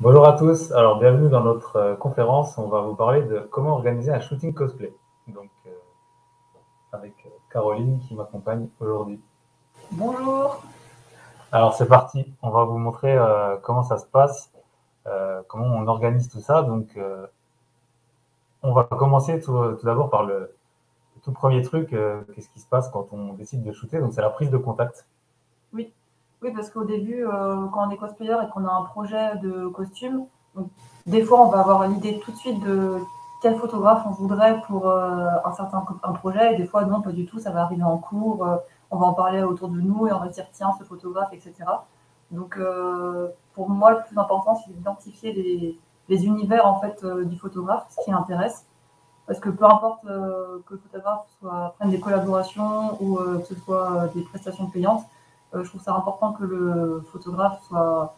Bonjour à tous, alors bienvenue dans notre euh, conférence. On va vous parler de comment organiser un shooting cosplay. Donc, euh, avec euh, Caroline qui m'accompagne aujourd'hui. Bonjour. Alors c'est parti, on va vous montrer euh, comment ça se passe, euh, comment on organise tout ça. Donc, euh, on va commencer tout, tout d'abord par le, le tout premier truc. euh, Qu'est-ce qui se passe quand on décide de shooter Donc, c'est la prise de contact. Oui, parce qu'au début, euh, quand on est cosplayer et qu'on a un projet de costume, des fois, on va avoir l'idée tout de suite de quel photographe on voudrait pour euh, un certain un projet, et des fois, non, pas du tout, ça va arriver en cours, euh, on va en parler autour de nous et on va dire, tiens, ce photographe, etc. Donc, pour moi, le plus important, c'est d'identifier les, les univers en fait, du photographe, ce qui l'intéresse. Parce que peu importe que le photographe soit, prenne des collaborations ou que ce soit des prestations payantes, je trouve ça important que le photographe soit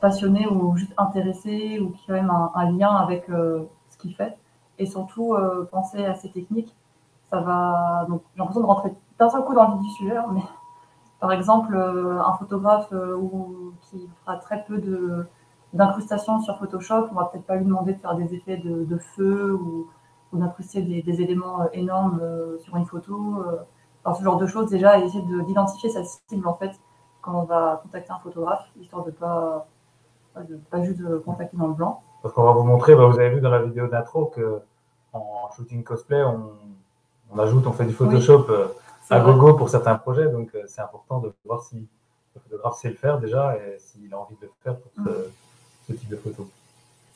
passionné ou juste intéressé ou qu'il y ait même un, lien avec euh, ce qu'il fait. Et surtout, euh, penser à ses techniques. Ça va. Donc, j'ai l'impression de rentrer d'un seul coup dans le vif du sujet, hein, mais par exemple, euh, un photographe euh, ou- qui fera très peu de d'incrustation sur Photoshop, on va peut-être pas lui demander de faire des effets de, feu ou, ou d'incruster des, éléments euh, énormes euh, sur une photo. Enfin, ce genre de choses, déjà, et essayer de- d'identifier sa cible, en fait, quand on va contacter un photographe, histoire de pas, de pas juste contacter dans le blanc. Parce qu'on va vous montrer, bah, vous avez vu dans la vidéo d'intro que en shooting cosplay, on, on ajoute, on fait du Photoshop euh, à vrai. gogo pour certains projets. Donc, euh, c'est important de voir si le photographe sait le faire déjà et s'il a envie de le faire pour ce, ce type de photo.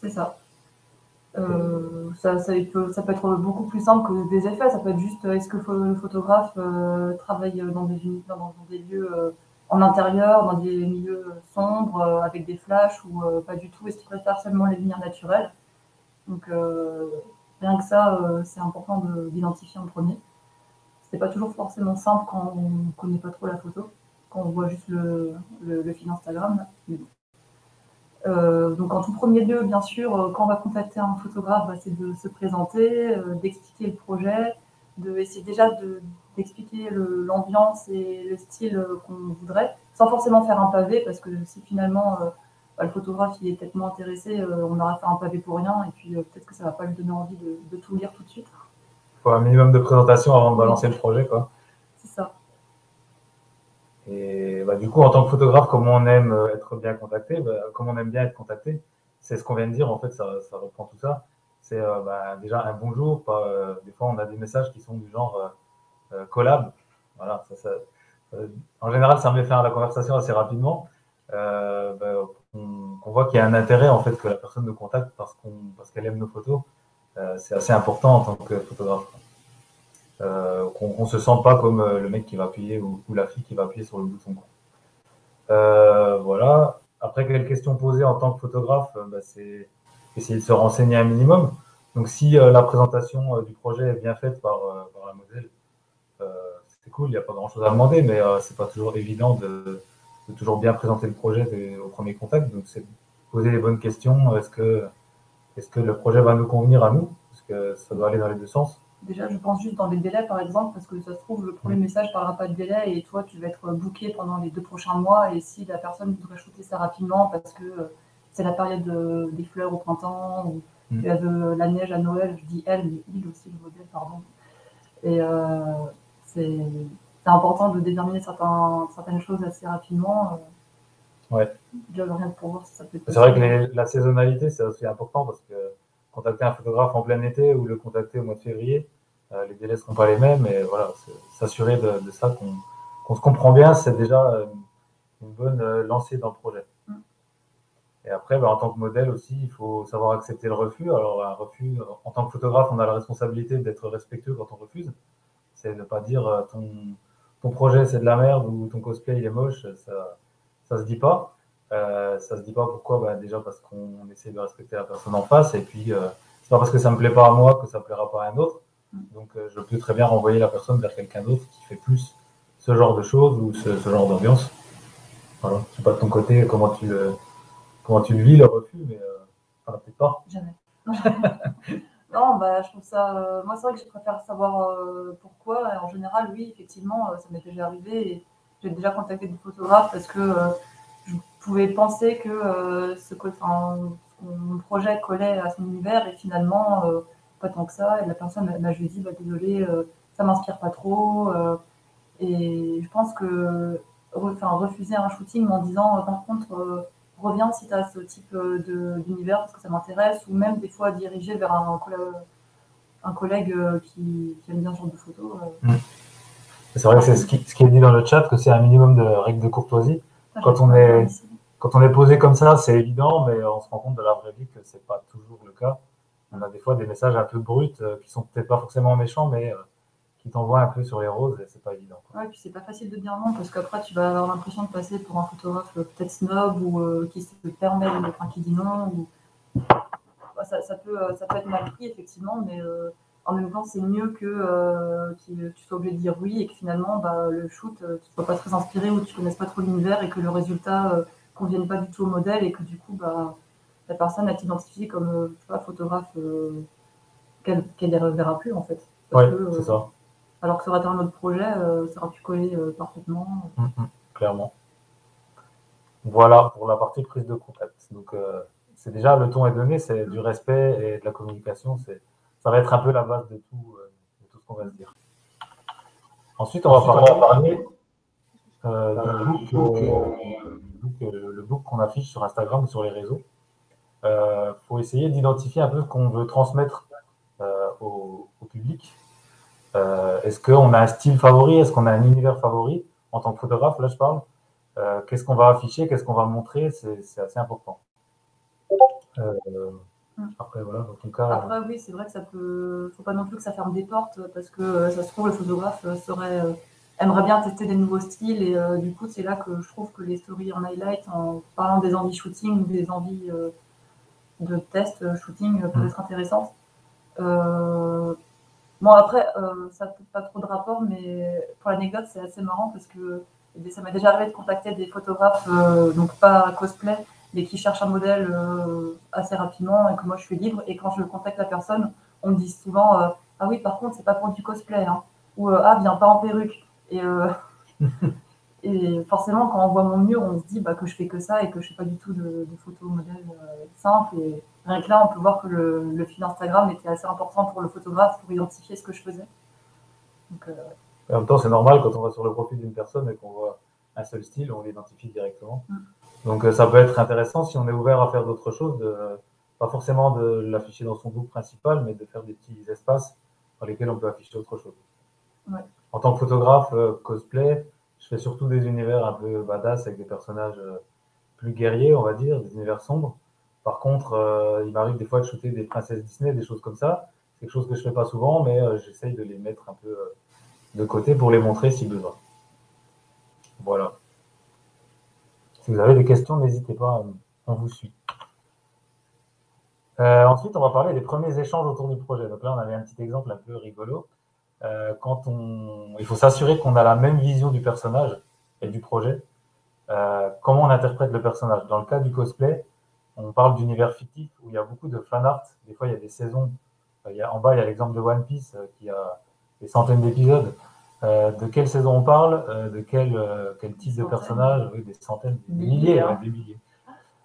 C'est ça. Euh, ça, ça, peut, ça peut être beaucoup plus simple que des effets. Ça peut être juste, euh, est-ce que le photographe euh, travaille dans des, dans, des lieux euh, en intérieur, dans des milieux sombres, euh, avec des flashs, ou euh, pas du tout? Est-ce qu'il préfère seulement les lumières naturelles? Donc, euh, rien que ça, euh, c'est important de- d'identifier en premier. C'est pas toujours forcément simple quand on connaît pas trop la photo, quand on voit juste le, le, le fil Instagram. Euh, donc en tout premier lieu, bien sûr, euh, quand on va contacter un photographe, bah, c'est de se présenter, euh, d'expliquer le projet, de essayer déjà de- d'expliquer l'ambiance et le style qu'on voudrait, sans forcément faire un pavé, parce que si finalement euh, bah, le photographe il est peut-être moins intéressé, on aura fait un pavé pour rien, et puis peut-être que ça va pas lui donner envie de, de tout lire tout de suite. Il faut un minimum de présentation avant de balancer le projet. Quoi. C'est ça. Et bah, du coup, en tant que photographe, comme on aime euh, être bien contacté, bah, comme on aime bien être contacté, c'est ce qu'on vient de dire, en fait, ça, ça reprend tout ça. C'est euh, bah, déjà un bonjour. Pas, euh, des fois, on a des messages qui sont du genre euh, euh, collab. Voilà, ça, en général, ça met fin à la conversation assez rapidement. Bah, on, qu'on voit qu'il y a un intérêt, en fait, que la personne nous contacte parce qu'elle aime nos photos. C'est assez important en tant que photographe. Euh, qu'on ne se sente pas comme euh, le mec qui va appuyer ou, la fille qui va appuyer sur le bouton. Euh, voilà. Après, quelles questions poser en tant que photographe bah, C'est essayer de se renseigner un minimum. Donc, si la présentation du projet est bien faite par, la modèle, c'est cool, il n'y a pas grand-chose à demander, mais c'est pas toujours évident de, toujours bien présenter le projet au premier contact. Donc, c'est poser les bonnes questions. Est-ce que, est-ce que le projet va nous convenir à nous? Parce que ça doit aller dans les deux sens. Déjà, je pense juste dans les délais, par exemple, parce que ça se trouve, le premier message parlera pas de délai et toi, tu vas être booké pendant les deux prochains mois. Et si la personne voudrait shooter ça rapidement parce que euh, c'est la période de- des fleurs au printemps ou Mm. veut la neige à Noël, je dis elle, mais il aussi, le modèle, pardon. Et euh, c'est important de déterminer certains, certaines choses assez rapidement. euh, Ouais. Déjà, rien pour voir si ça peut C'est vrai que les- la saisonnalité, c'est aussi important parce que contacter un photographe en plein été ou le contacter au mois de février, euh, les délais ne seront pas les mêmes. Et voilà, s'assurer de, de ça, qu'on se comprend bien, c'est déjà euh, une bonne euh, lancée dans le projet. Mm. Et après, bah, en tant que modèle aussi, il faut savoir accepter le refus. Alors, un refus, en tant que photographe, on a la responsabilité d'être respectueux quand on refuse. C'est de ne pas dire euh, ton, ton projet c'est de la merde ou ton cosplay il est moche. Ça, ça se dit pas. Euh, ça se dit pas pourquoi bah, Déjà parce qu'on essaie de respecter la personne en face et puis euh, c'est pas parce que ça me plaît pas à moi que ça plaira pas à un autre. Donc euh, je peux très bien renvoyer la personne vers quelqu'un d'autre qui fait plus ce genre de choses ou ce, genre d'ambiance. Voilà. Je sais pas de ton côté comment tu le, comment tu le vis le refus, mais euh, peut-être pas. Jamais. non, bah, je trouve ça. euh, moi, c'est vrai que je préfère savoir euh, pourquoi. En général, oui, effectivement, euh, ça m'est déjà arrivé. J'ai déjà contacté des photographes parce que euh, je pouvais penser que ce, enfin, mon projet collait à son univers et finalement, pas tant que ça. Et la personne m'a juste dit, bah, désolé, ça m'inspire pas trop. et je pense que enfin, refuser un shooting en disant, par contre, reviens si tu as ce type d'univers parce que ça m'intéresse, ou même des fois diriger vers un, un collègue qui, aime bien ce genre de photos. Mm. C'est vrai que c'est ce qui, ce qui, est dit dans le chat, que c'est un minimum de règles de courtoisie. Quand on, est, quand on est posé comme ça, c'est évident, mais on se rend compte de la vraie vie que c'est pas toujours le cas. On a des fois des messages un peu bruts euh, qui sont peut-être pas forcément méchants, mais euh, qui t'envoient un peu sur les roses et c'est pas évident. Ouais, puis c'est pas facile de dire non parce qu'après tu vas avoir l'impression de passer pour un photographe euh, peut-être snob ou qui se permet de un qui dit non. Bah, ça, peut, être mal pris effectivement, mais en même temps, c'est mieux que, tu sois obligé de dire oui et que finalement, bah, le shoot, tu sois pas très inspiré ou tu connaisses pas trop l'univers et que le résultat ne convienne pas du tout au modèle et que du coup, bah, la personne a identifié comme pas, photographe qu'elle ne verra plus en fait. Oui, c'est ça. Alors que ça aurait été un autre projet, ça aurait pu coller parfaitement. Hum, hum, clairement. Voilà pour la partie prise de contact. Donc, c'est déjà le ton est donné, c'est du respect et de la communication. C'est ça va être un peu la base de tout, euh, tout ce qu'on va se dire. Ensuite, on va parler, euh, du book, euh, le book qu'on affiche sur Instagram ou sur les réseaux. Il faut essayer d'identifier un peu ce qu'on veut transmettre au, public. Est-ce qu'on a un style favori? Est-ce qu'on a un univers favori? En tant que photographe, là je parle. Qu'est-ce qu'on va afficher? Qu'est-ce qu'on va montrer? C'est assez important. Mm. Après, voilà, Après, oui, c'est vrai que ça peut. faut pas non plus que ça ferme des portes parce que euh, ça se trouve, le photographe euh, serait, euh, aimerait bien tester des nouveaux styles et du coup, c'est là que je trouve que les stories en highlight, en parlant des envies shooting ou des envies de test shooting, peuvent mm. être intéressantes. Bon, après, ça n'a pas trop de rapport, mais pour l'anecdote, c'est assez marrant parce que ça m'a déjà arrivé de contacter des photographes, donc pas cosplay, mais qui cherche un modèle euh, assez rapidement et que moi je suis libre. Et quand je contacte la personne, on me dit souvent euh, Ah oui, par contre, c'est pas pour du cosplay. Hein. Ou euh, Ah, viens pas en perruque. Et, et forcément, quand on voit mon mur, on se dit bah, que je fais que ça et que je fais pas du tout de, photos modèles simples. Et rien que là, on peut voir que le, fil Instagram était assez important pour le photographe pour identifier ce que je faisais. en même temps, c'est normal quand on va sur le profil d'une personne et qu'on voit un seul style, on l'identifie directement. Mm. Donc euh, ça peut être intéressant si on est ouvert à faire d'autres choses, de, pas forcément de l'afficher dans son groupe principal, mais de faire des petits espaces dans lesquels on peut afficher autre chose. En tant que photographe euh, cosplay, je fais surtout des univers un peu badass avec des personnages euh, plus guerriers, on va dire, des univers sombres. Par contre, il m'arrive des fois de shooter des princesses Disney, des choses comme ça. C'est quelque chose que je fais pas souvent, mais j'essaye de les mettre un peu de côté pour les montrer si besoin. Voilà. Si vous avez des questions, n'hésitez pas, on vous suit. Euh, ensuite, on va parler des premiers échanges autour du projet. Donc là, on avait un petit exemple un peu rigolo. Euh, quand on, il faut s'assurer qu'on a la même vision du personnage et du projet. Euh, comment on interprète le personnage Dans le cas du cosplay, on parle d'univers fictif où il y a beaucoup de fan art. Des fois, il y a des saisons. Il y a, en bas, il y a l'exemple de One Piece qui a des centaines d'épisodes. Euh, de quelle saison on parle, euh, de quel, euh, quel type de personnage, oui, des centaines, des milliers, des milliers.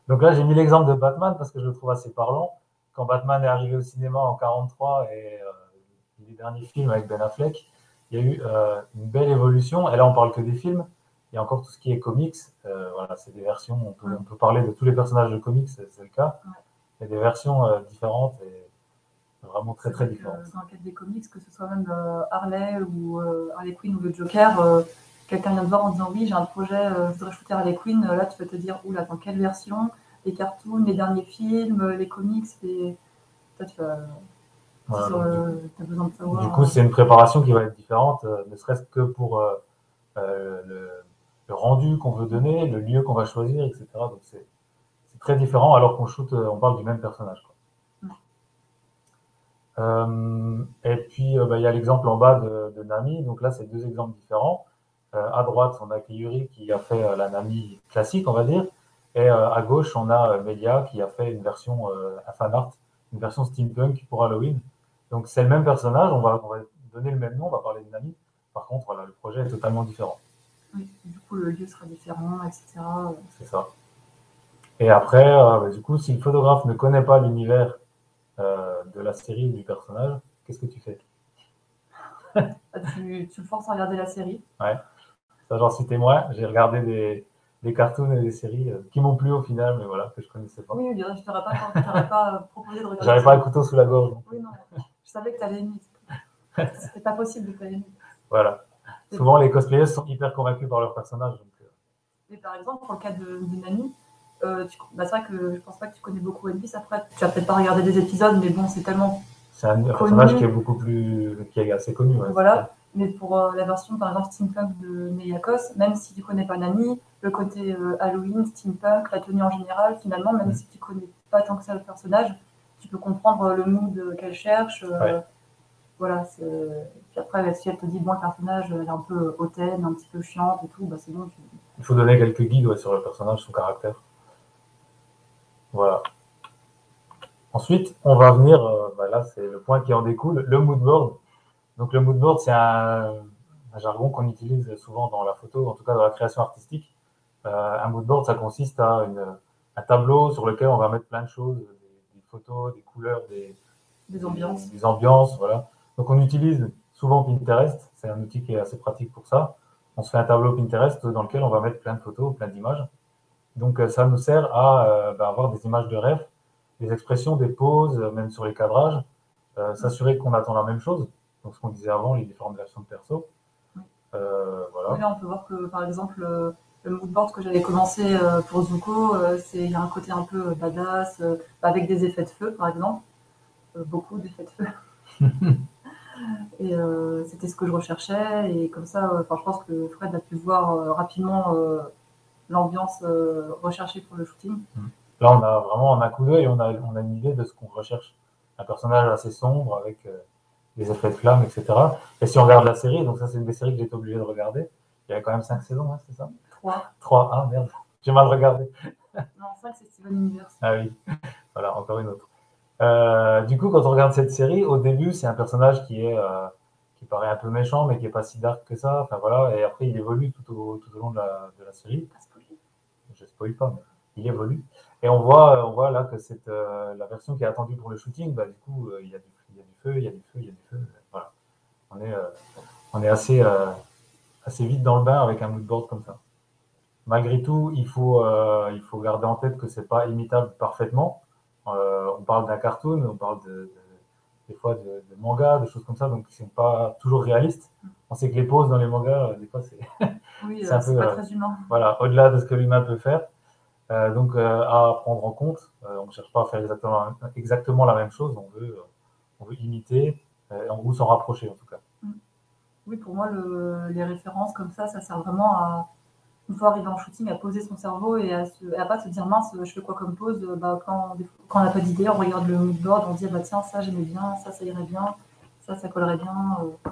Donc là, j'ai mis l'exemple de Batman parce que je le trouve assez parlant. Quand Batman est arrivé au cinéma en 43 et les derniers films avec Ben Affleck, il y a eu une belle évolution. Et là, on parle que des films. Il y a encore tout ce qui est comics. voilà, c'est des versions. On peut, on peut, parler de tous les personnages de comics, c'est le cas. Il y a des versions différentes. Et vraiment très très différent. Dans le cadre des comics, que ce soit même euh, Harley ou euh, Harley Quinn ou le Joker, euh, quelqu'un vient te voir en disant oui, j'ai un projet, je voudrais shooter Harley Quinn. Là, tu peux te dire oula, dans quelle version? Les cartoons, les derniers films, les comics, les... Toi, tu as besoin de savoir. Du coup, c'est une préparation qui va être différente, ne serait-ce que pour le, le, rendu qu'on veut donner, le lieu qu'on va choisir, etc. Donc c'est très différent alors qu'on shoot, on parle du même personnage. Euh, et puis, euh, bah, il y a l'exemple en bas de, Nami. Donc là, c'est deux exemples différents. Euh, à droite, on a Kiyuri qui a fait la Nami classique, on va dire. Et à gauche, on a Melia qui a fait une version, un fan art, une version steampunk pour Halloween. Donc c'est le même personnage, on va, donner le même nom, on va parler de Nami. Par contre, le projet est totalement différent. Oui, du coup, le lieu sera différent, etc. C'est ça. Et après, euh, bah, du coup, si le photographe ne connaît pas l'univers euh, de la série ou du personnage, qu'est-ce que tu fais? Bah, tu, tu le forces à regarder la série. Ça, j'en citais moi. J'ai regardé des, des cartoons et des séries euh, qui m'ont plu au final, mais voilà, que je connaissais pas. Oui, je t'aurais pas, proposé de regarder. J'avais pas le série. couteau sous la gorge. Oui, non. Je savais que tu allais aimer. C'était pas possible de pas aimer. Voilà. Souvent, les cosplayers sont hyper convaincus par leur personnage. donc, euh, Mais par exemple, pour le cas de, de Nani, euh, bah, c'est vrai que je pense pas que tu connais beaucoup Piece. Après, tu vas peut-être pas regarder des épisodes, mais bon, c'est tellement. c'est un personnage qui est beaucoup plus. qui est assez connu. ouais. Voilà. Mais pour euh, la version, par exemple, steampunk de Meyakos, même si tu connais pas Nani, le côté euh, Halloween, steampunk, la tenue en général, finalement, même Mm. si tu connais pas tant que ça le personnage, tu peux comprendre le mood qu'elle cherche. euh, Ouais. Voilà. Puis après, si elle te dit, bon, le personnage, est un peu hautaine, un petit peu chiante et tout, bah, c'est bon. tu- Il faut donner quelques guides ouais, sur le personnage, son caractère. Voilà. Ensuite, on va venir, euh, bah là c'est le point qui en découle, le mood board. Donc le mood board, c'est un, un jargon qu'on utilise souvent dans la photo, en tout cas dans la création artistique. Euh, un mood board, ça consiste à une, un tableau sur lequel on va mettre plein de choses, photos, des couleurs, des, Des ambiances. des ambiances, voilà. Donc on utilise souvent Pinterest, c'est un outil qui est assez pratique pour ça. On se fait un tableau Pinterest dans lequel on va mettre plein de photos, plein d'images. Donc euh, ça nous sert à euh, bah, avoir des images de rêve, des expressions, des poses, euh, même sur les cadrages, euh, s'assurer qu'on attend la même chose. Donc ce qu'on disait avant, les différentes versions de perso. Euh, voilà. Oui, là, on peut voir que, par exemple, le moodboard que j'avais commencé euh, pour Zuko, euh, c'est il y a un côté un peu euh, badass, euh, avec des effets de feu, par exemple. Beaucoup d'effets de feu. et euh, c'était ce que je recherchais. Et comme ça, enfin, je pense que Fred a pu voir rapidement euh, l'ambiance euh, recherchée pour le shooting. Là, on a vraiment un coup d'œil, on a, on a une idée de ce qu'on recherche. Un personnage assez sombre avec des effets de flammes, etc. Et si on regarde la série, donc ça, c'est une des séries que j'ai été obligé de regarder. Il y avait quand même cinq saisons, hein, c'est ça? 3. Trois. Ah merde, j'ai mal regardé. Non, 5, c'est Steven Universe. Ah oui, voilà, encore une autre. Euh, du coup, quand on regarde cette série, au début, c'est un personnage qui est euh, qui paraît un peu méchant, mais qui est pas si dark que ça. Enfin voilà, et après, il évolue tout au, tout au long de la, de la série. Je spoil pas, mais il évolue. Et on voit, on voit là que c'est euh, la version qui est attendue pour le shooting. Bah, du coup, euh, il y, a du- il y a du feu, il y a du feu, il y a du feu. Voilà. On est, euh, on est assez, euh, assez vite dans le bain avec un moodboard comme ça. Malgré tout, il faut, euh, il faut garder en tête que c'est pas imitable parfaitement. Euh, on parle d'un cartoon, on parle de, de- des fois de, de manga, de choses comme ça, donc c'est pas toujours réaliste. On sait que les poses dans les mangas, euh, des fois, c'est Oui, C'est un peu, pas très humain. voilà, au-delà de ce que l'humain peut faire. Euh, donc, euh, à prendre en compte. Euh, on ne cherche pas à faire exactement, exactement la même chose. On veut, on veut imiter, euh, ou s'en rapprocher en tout cas. Oui, pour moi, le- les références comme ça, ça sert vraiment à, une fois arrivé en shooting, à poser son cerveau et à, à pas se dire mince, je fais quoi comme pose bah, quand, quand on n'a pas d'idée, on regarde le moodboard, on se dit ah bah tiens, ça j'aimais bien, ça ça irait bien, ça ça collerait bien. euh.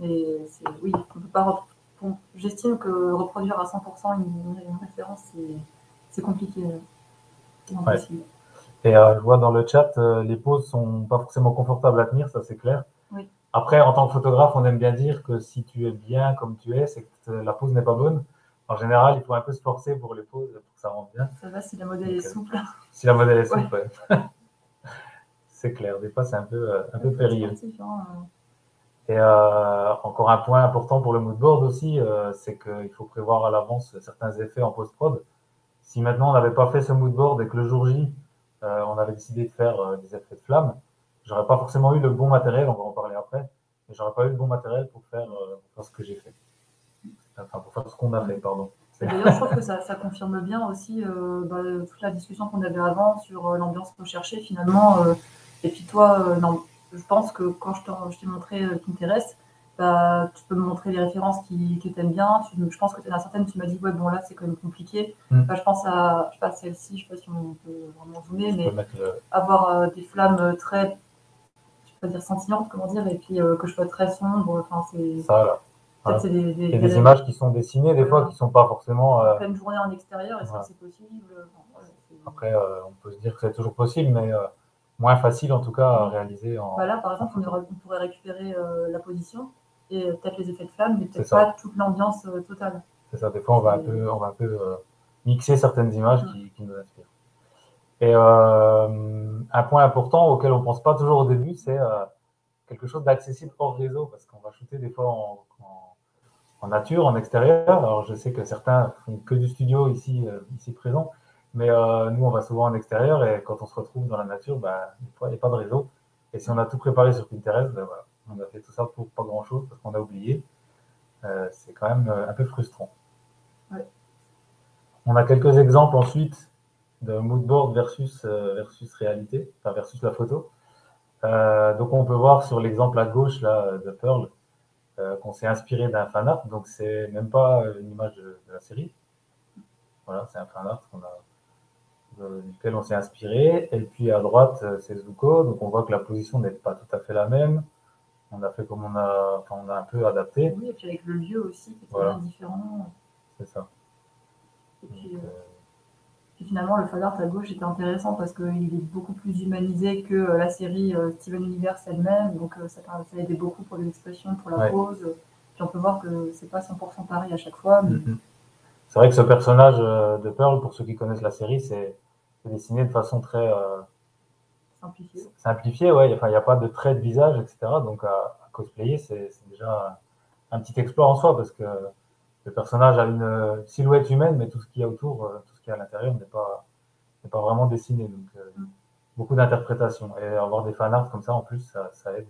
Et oui, on peut pas. bon, J'estime que reproduire à 100% une, une référence, c'est- compliqué. euh. Et euh, je vois dans le chat, euh, les poses sont pas forcément confortables à tenir, ça c'est clair. Oui. Après, en tant que photographe, on aime bien dire que si tu es bien comme tu es, c'est que la pose n'est pas bonne. En général, il faut un peu se forcer pour les poses, pour que ça rentre bien. Ça va si la modèle est souple. Si la modèle est souple, ouais. c'est clair. Des fois, c'est un peu, euh, un peu périlleux. Euh. Et euh, encore un point important pour le moodboard aussi, euh, c'est qu'il faut prévoir à l'avance certains effets en post-prod. Si maintenant on n'avait pas fait ce moodboard et que le jour J, euh, on avait décidé de faire euh, des effets de flamme, j'aurais pas forcément eu le bon matériel, on va en parler après, mais j'aurais pas eu le bon matériel pour faire, euh, pour faire ce que j'ai fait. Enfin, pour faire ce qu'on a fait, pardon. D'ailleurs, je trouve que ça, ça confirme bien aussi euh, bah, toute la discussion qu'on avait avant sur euh, l'ambiance recherchée finalement. euh, et puis toi, euh, non, je pense que quand je t'ai montré Pinterest, bah, tu peux me montrer les références qui, que tu aimes bien. Tu- je pense que tu en as certaines, tu m'as dit, ouais, bon là, c'est quand même compliqué. Mm. Bah, je pense à, je sais pas, celle-ci, je sais pas si on peut vraiment zoomer, mais le- avoir des flammes très, je vais pas dire scintillantes, comment dire, et puis que je sois très sombre. Enfin, c'est ça là. Des, des, Il y a des des- images qui sont dessinées des fois Voilà. qui sont pas forcément. euh, pleine journée en extérieur, est-ce Voilà. que c'est possible Enfin, voilà, c'est- après, euh, on peut se dire que c'est toujours possible, mais euh, moins facile en tout cas à réaliser en. Bah là, par exemple, on, aurait- on pourrait récupérer euh, la position et euh, peut-être les effets de flamme, mais peut-être pas toute l'ambiance euh, totale. C'est ça, des fois on va un peu, on va un peu euh, mixer certaines images qui, qui nous inspirent. Et euh, un point important auquel on pense pas toujours au début, c'est euh, quelque chose d'accessible hors réseau, parce qu'on va shooter des fois en, en, en, nature, en extérieur. Alors je sais que certains font que du studio ici, euh, ici présent, mais euh, nous on va souvent en extérieur et quand on se retrouve dans la nature, bah, il n'y a pas de réseau. Et si on a tout préparé sur Pinterest, ben voilà, on a fait tout ça pour pas grand chose parce qu'on a oublié. Euh, c'est quand même un peu frustrant. Ouais. On a quelques exemples ensuite de moodboard versus, euh, versus réalité, enfin versus la photo. Euh, donc on peut voir sur l'exemple à gauche là, de Pearl euh, qu'on s'est inspiré d'un fan art, donc c'est même pas une image de, de la série. Voilà, c'est un fan art qu'on a, duquel on s'est inspiré. Et puis à droite, c'est Zuko, donc on voit que la position n'est pas tout à fait la même. On a fait comme on a, enfin, on a un peu adapté. Oui, et puis avec le lieu aussi, qui est Voilà. différent. C'est ça. Et puis, Donc, Puis finalement, le fan art à gauche était intéressant parce qu'il est beaucoup plus humanisé que euh, la série euh, Steven Universe elle-même. Donc euh, ça, ça aidait beaucoup pour les expressions, pour la Ouais. pose. Puis on peut voir que c'est pas 100% pareil à chaque fois. Mais Mhm. C'est vrai que ce personnage de Pearl, pour ceux qui connaissent la série, c'est dessiné de façon très euh, simplifié. simplifiée. Ouais. Enfin, il n'y a pas de traits de visage, etc. Donc à, à cosplayer, c'est déjà un petit exploit en soi parce que le personnage a une silhouette humaine, mais tout ce qu'il y a autour, tout à l'intérieur n'est pas, n'est pas vraiment dessiné. Donc euh, Mm. beaucoup d'interprétation. Et avoir des fan art comme ça, en plus, ça, ça aide.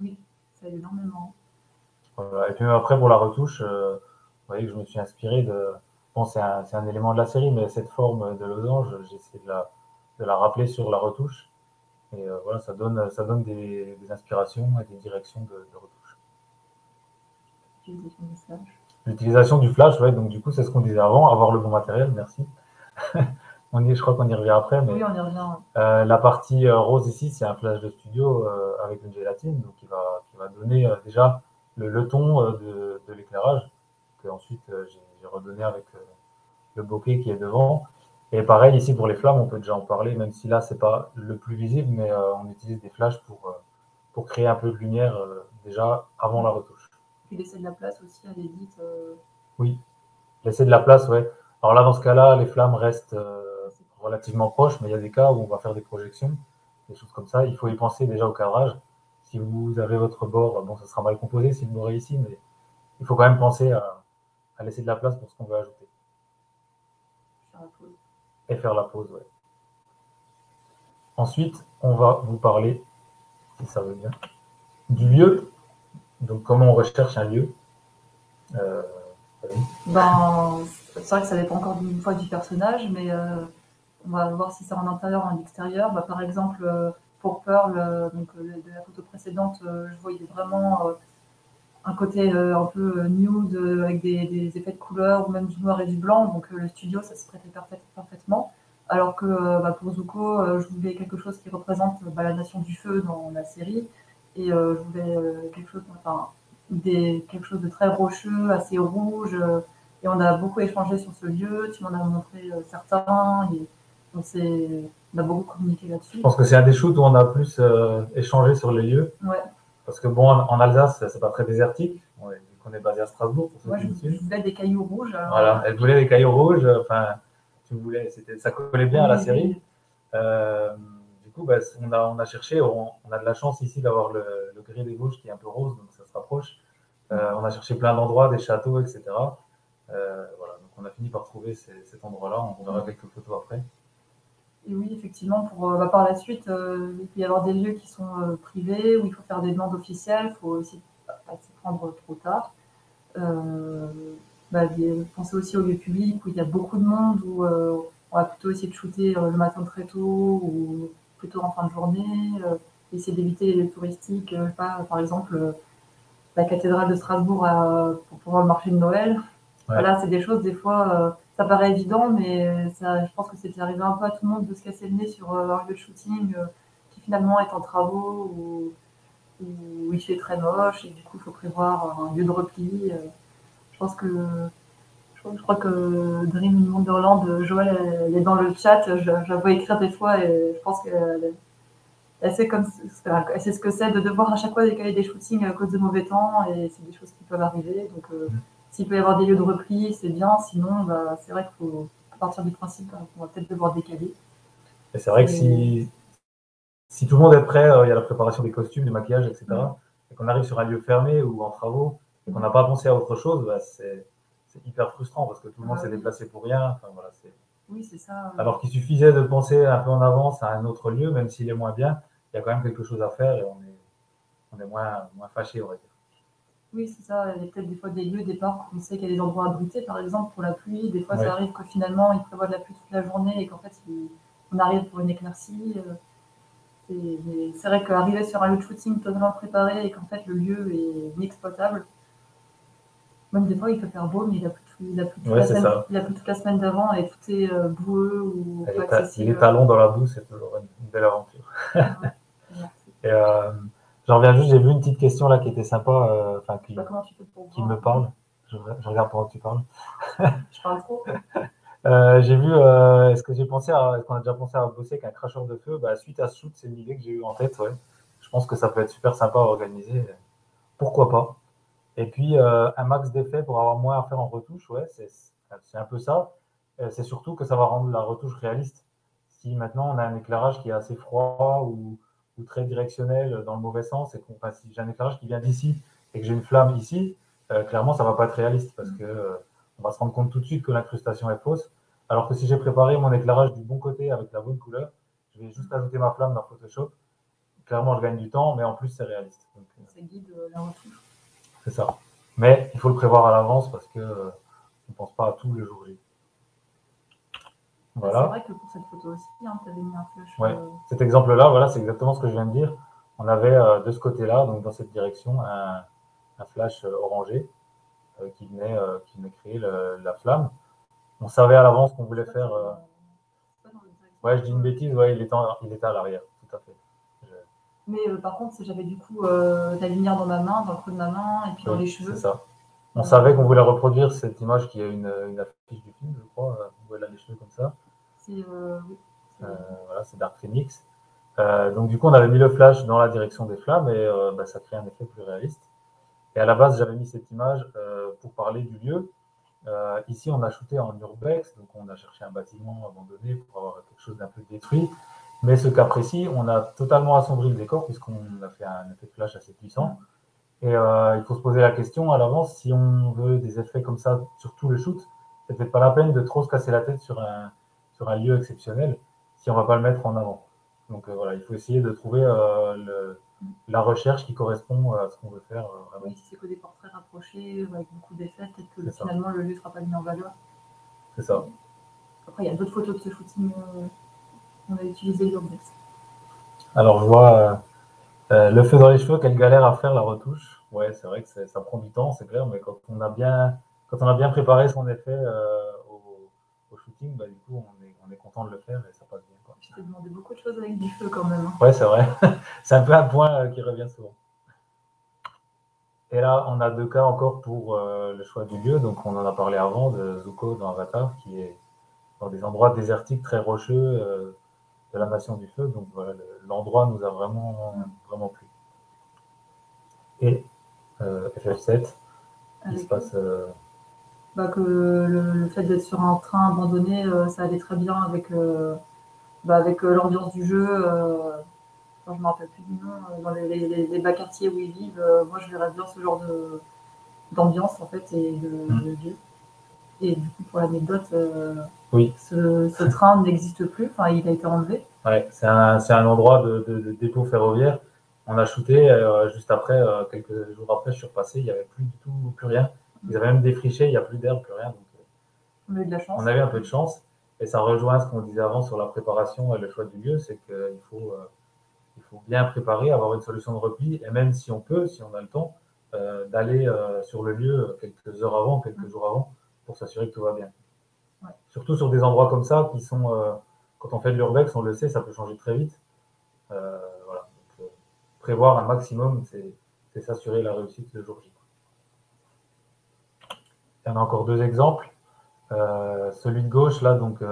Oui, ça aide énormément. Voilà. Et puis même après, pour la retouche, euh, vous voyez que je me suis inspiré de. Bon, c'est un, un élément de la série, mais cette forme de losange, j'ai essayé de la, de la rappeler sur la retouche. Et euh, voilà, ça donne, ça donne des, des inspirations et des directions de, de retouche. Utilisation des slash. L'utilisation du flash, ouais, donc du coup, c'est ce qu'on disait avant, avoir le bon matériel, merci. On y, je crois qu'on y revient après, mais Oui, on y revient. euh, la partie euh, rose ici, c'est un flash de studio euh, avec une gélatine, donc qui va, qui va donner euh, déjà le, le ton de, de l'éclairage, que ensuite j'ai redonné avec le bokeh qui est devant. Et pareil, ici pour les flammes, on peut déjà en parler, même si là, c'est pas le plus visible, mais on utilise des flashs pour, pour créer un peu de lumière déjà avant la retouche. Puis laisser de la place aussi à l'édit. euh, Laisser de la place, ouais. Alors là, dans ce cas-là, les flammes restent euh, relativement proches, mais il y a des cas où on va faire des projections, des choses comme ça. Il faut y penser déjà au cadrage. Si vous avez votre bord, bon, ça sera mal composé si le bord est ici, mais il faut quand même penser à, à laisser de la place pour ce qu'on veut ajouter faire la pause. et faire la pause, ouais. Ensuite, on va vous parler, si ça veut bien, du lieu. Donc, comment on recherche un lieu. Euh. C'est vrai que ça dépend encore une fois du personnage, mais euh, on va voir si c'est en intérieur ou en extérieur. Bah, par exemple, euh, pour Pearl, euh, donc, de la photo précédente, je voyais vraiment un côté un peu nude avec des, effets de couleur ou même du noir et du blanc. Donc le studio, ça se prêtait parfait- parfaitement. Alors que bah, pour Zuko, je voulais quelque chose qui représente bah, la nation du feu dans la série. Et je voulais quelque chose de très rocheux, assez rouge. Et on a beaucoup échangé sur ce lieu. Tu m'en as montré euh, certains. Et on, on a beaucoup communiqué là-dessus. Je pense que c'est un des shoots où on a plus euh, échangé sur les lieux. Ouais. Parce que bon, en en Alsace, c'est pas très désertique. On est, qu'on est basé à Strasbourg, pour ceux Moi, qui je, voulais des cailloux rouges. alors- Voilà, elle voulait des cailloux rouges. Enfin, tu voulais, c'était, ça collait bien à la Oui, série. Euh, du coup, bah, on, a, on a cherché, on, on a de la chance ici d'avoir le, le gris des Vosges qui est un peu rose, donc ça se rapproche. Euh, on a cherché plein d'endroits, des châteaux, etc. Euh, voilà, donc on a fini par trouver ces- cet endroit-là. On verra quelques photos après. Et oui, effectivement, pour, euh, bah, par la suite, euh, il peut y avoir des lieux qui sont euh, privés, où il faut faire des demandes officielles, il faut aussi pas, s'y prendre trop tard. Euh, bah, des- penser aussi aux lieux publics où il y a beaucoup de monde, où on va plutôt essayer de shooter le matin très tôt ou plutôt en fin de journée, essayer d'éviter les lieux touristiques, pas, par exemple la cathédrale de Strasbourg à- pour pouvoir le marché de Noël. Voilà, c'est des choses, des fois, euh, ça paraît évident, mais ça, je pense que c'est arrivé un peu à tout le monde de se casser le nez sur euh, un lieu de shooting euh, qui finalement est en travaux ou, ou il fait très moche et du coup il faut prévoir un lieu de repli. euh. je pense que je crois, que Dream in Wonderland, euh, Joël, elle, est dans le chat, je, la vois écrire des fois et je pense qu'elle elle sait, comme, elle sait ce que c'est de devoir à chaque fois décaler des shootings à cause de mauvais temps et c'est des choses qui peuvent arriver. Donc euh, s'il peut y avoir des lieux de repli, c'est bien. Sinon, bah, c'est vrai qu'il faut partir du principe qu'on va peut-être devoir décaler. Et c'est vrai que si, si tout le monde est prêt, il y a la préparation des costumes, du maquillage, etc., et qu'on arrive sur un lieu fermé ou en travaux, et qu'on n'a pas pensé à autre chose, bah, c'est hyper frustrant parce que tout le monde s'est déplacé pour rien. Enfin, voilà, oui, c'est ça. Alors qu'il suffisait de penser un peu en avance à un autre lieu, même s'il est moins bien, il y a quand même quelque chose à faire et on est, on est moins, moins fâché, on va dire. Oui, c'est ça. Il y a peut-être des fois des lieux, des parcs où on sait qu'il y a des endroits abrités, par exemple, pour la pluie. Des fois, ça arrive que finalement, il prévoit de la pluie toute la journée et qu'en fait, on arrive pour une éclaircie. Euh, c'est vrai qu'arriver sur un lieu de shooting totalement préparé et qu'en fait, le lieu est inexploitable, même des fois, il peut faire beau, mais il a plus, il a plus, toute, la semaine, il a plus toute la semaine d'avant et tout est euh, boueux ou pas accessible. Les talons dans la boue, c'est toujours une, belle aventure. et, euh, J'en reviens juste, j'ai vu une petite question là qui était sympa, euh, enfin qui, qui me parle. Je, regarde pendant que tu parles. je parle trop. euh, j'ai vu, euh, est-ce que j'ai pensé à, est-ce qu'on a déjà pensé à bosser avec un cracheur de feu? Bah, Suite à shoot, c'est une idée que j'ai eue en tête, ouais. Je pense que ça peut être super sympa à organiser. Pourquoi pas? Et puis, euh, un max d'effets pour avoir moins à faire en retouche, ouais, c'est, un peu ça. C'est surtout que ça va rendre la retouche réaliste. Si maintenant on a un éclairage qui est assez froid ou ou très directionnel dans le mauvais sens, et qu'on, si j'ai un éclairage qui vient d'ici et que j'ai une flamme ici, euh, clairement, ça ne va pas être réaliste parce que euh, on va se rendre compte tout de suite que l'incrustation est fausse. Alors que si j'ai préparé mon éclairage du bon côté avec la bonne couleur, je vais juste ajouter ma flamme dans Photoshop. Clairement, je gagne du temps, mais en plus, c'est réaliste. Donc, euh, ça guide la retouche. C'est ça. Mais il faut le prévoir à l'avance parce que on ne pense pas à tout le jour J. Voilà. C'est vrai que pour cette photo aussi, hein, tu avais mis un flash. Ouais. Euh, cet exemple-là, voilà, c'est exactement ce que je viens de dire. On avait euh, de ce côté-là, donc dans cette direction, un, un flash euh, orangé qui, venait, qui venait créer le, la flamme. On savait à l'avance qu'on voulait faire. Ouais, je dis une bêtise, ouais, il était, il était à l'arrière, tout à fait. Mais par contre, j'avais du coup la lumière dans ma main, dans le creux de ma main, et puis dans les cheveux. C'est ça. On savait qu'on voulait reproduire cette image qui a une, une affiche du film, je crois. On voit là les cheveux comme ça. C'est euh, euh, voilà, Dark Phoenix. Euh, donc du coup, on avait mis le flash dans la direction des flammes et bah, ça crée un effet plus réaliste. Et à la base, j'avais mis cette image pour parler du lieu. ici, on a shooté en urbex, donc on a cherché un bâtiment abandonné pour avoir quelque chose d'un peu détruit. Mais ce cas précis, on a totalement assombri le décor puisqu'on a fait un effet de flash assez puissant. Et euh, il faut se poser la question à l'avance si on veut des effets comme ça sur tout le shoot, c'est peut-être pas la peine de trop se casser la tête sur un, sur un lieu exceptionnel si on va pas le mettre en avant. Donc euh, voilà, il faut essayer de trouver euh, le, la recherche qui correspond à ce qu'on veut faire. Euh, oui, si c'est que des portraits rapprochés avec beaucoup d'effets, peut-être que finalement le lieu ne sera pas mis en valeur. C'est ça. Après, il y a d'autres photos de ce shooting. on a utilisé l'urbex. Alors je vois euh, le feu dans les cheveux, quelle galère à faire la retouche. Ouais, c'est vrai que ça prend du temps, c'est clair, mais quand on a bien, quand on a bien préparé son effet euh, au, shooting, bah, du coup, on est, on est, content de le faire et ça passe bien. Quoi. Je t'ai demandé beaucoup de choses avec du feu quand même. Hein. Ouais, c'est vrai. c'est un peu un point euh, qui revient souvent. Et là, on a deux cas encore pour le choix du lieu. Donc, on en a parlé avant de Zuko dans Avatar, qui est dans des endroits désertiques très rocheux de la Nation du Feu. Donc voilà, l'endroit nous a vraiment, vraiment plu. Et euh, FF7, il se passe. Euh, bah, que le, fait d'être sur un train abandonné, euh, ça allait très bien avec, bah, avec l'ambiance du jeu. je ne me rappelle plus du nom, dans les, bas quartiers où ils vivent, moi je verrais bien ce genre d'ambiance en fait et de, mmh. Et du coup, pour l'anecdote, oui. Ce, train n'existe plus, enfin, il a été enlevé. Ouais, c'est un, un, endroit de, de, dépôt ferroviaire. On a shooté euh, juste après, euh, quelques jours après, je suis repassé, il n'y avait plus du tout, plus rien. Ils avaient même défriché, il n'y a plus d'air, plus rien. Donc, on a eu de la chance. On avait un peu de chance. Et ça rejoint ce qu'on disait avant sur la préparation et le choix du lieu, c'est qu'il faut, euh, il faut bien préparer, avoir une solution de repli, et même si on peut, si on a le temps, d'aller sur le lieu quelques heures avant, quelques jours avant, pour s'assurer que tout va bien. Surtout sur des endroits comme ça qui sont, euh, quand on fait de l'urbex, on le sait, ça peut changer très vite. Euh, voilà. Euh, prévoir un maximum, c'est s'assurer la réussite le jour J. Il y en a encore deux exemples. celui de gauche, là, donc,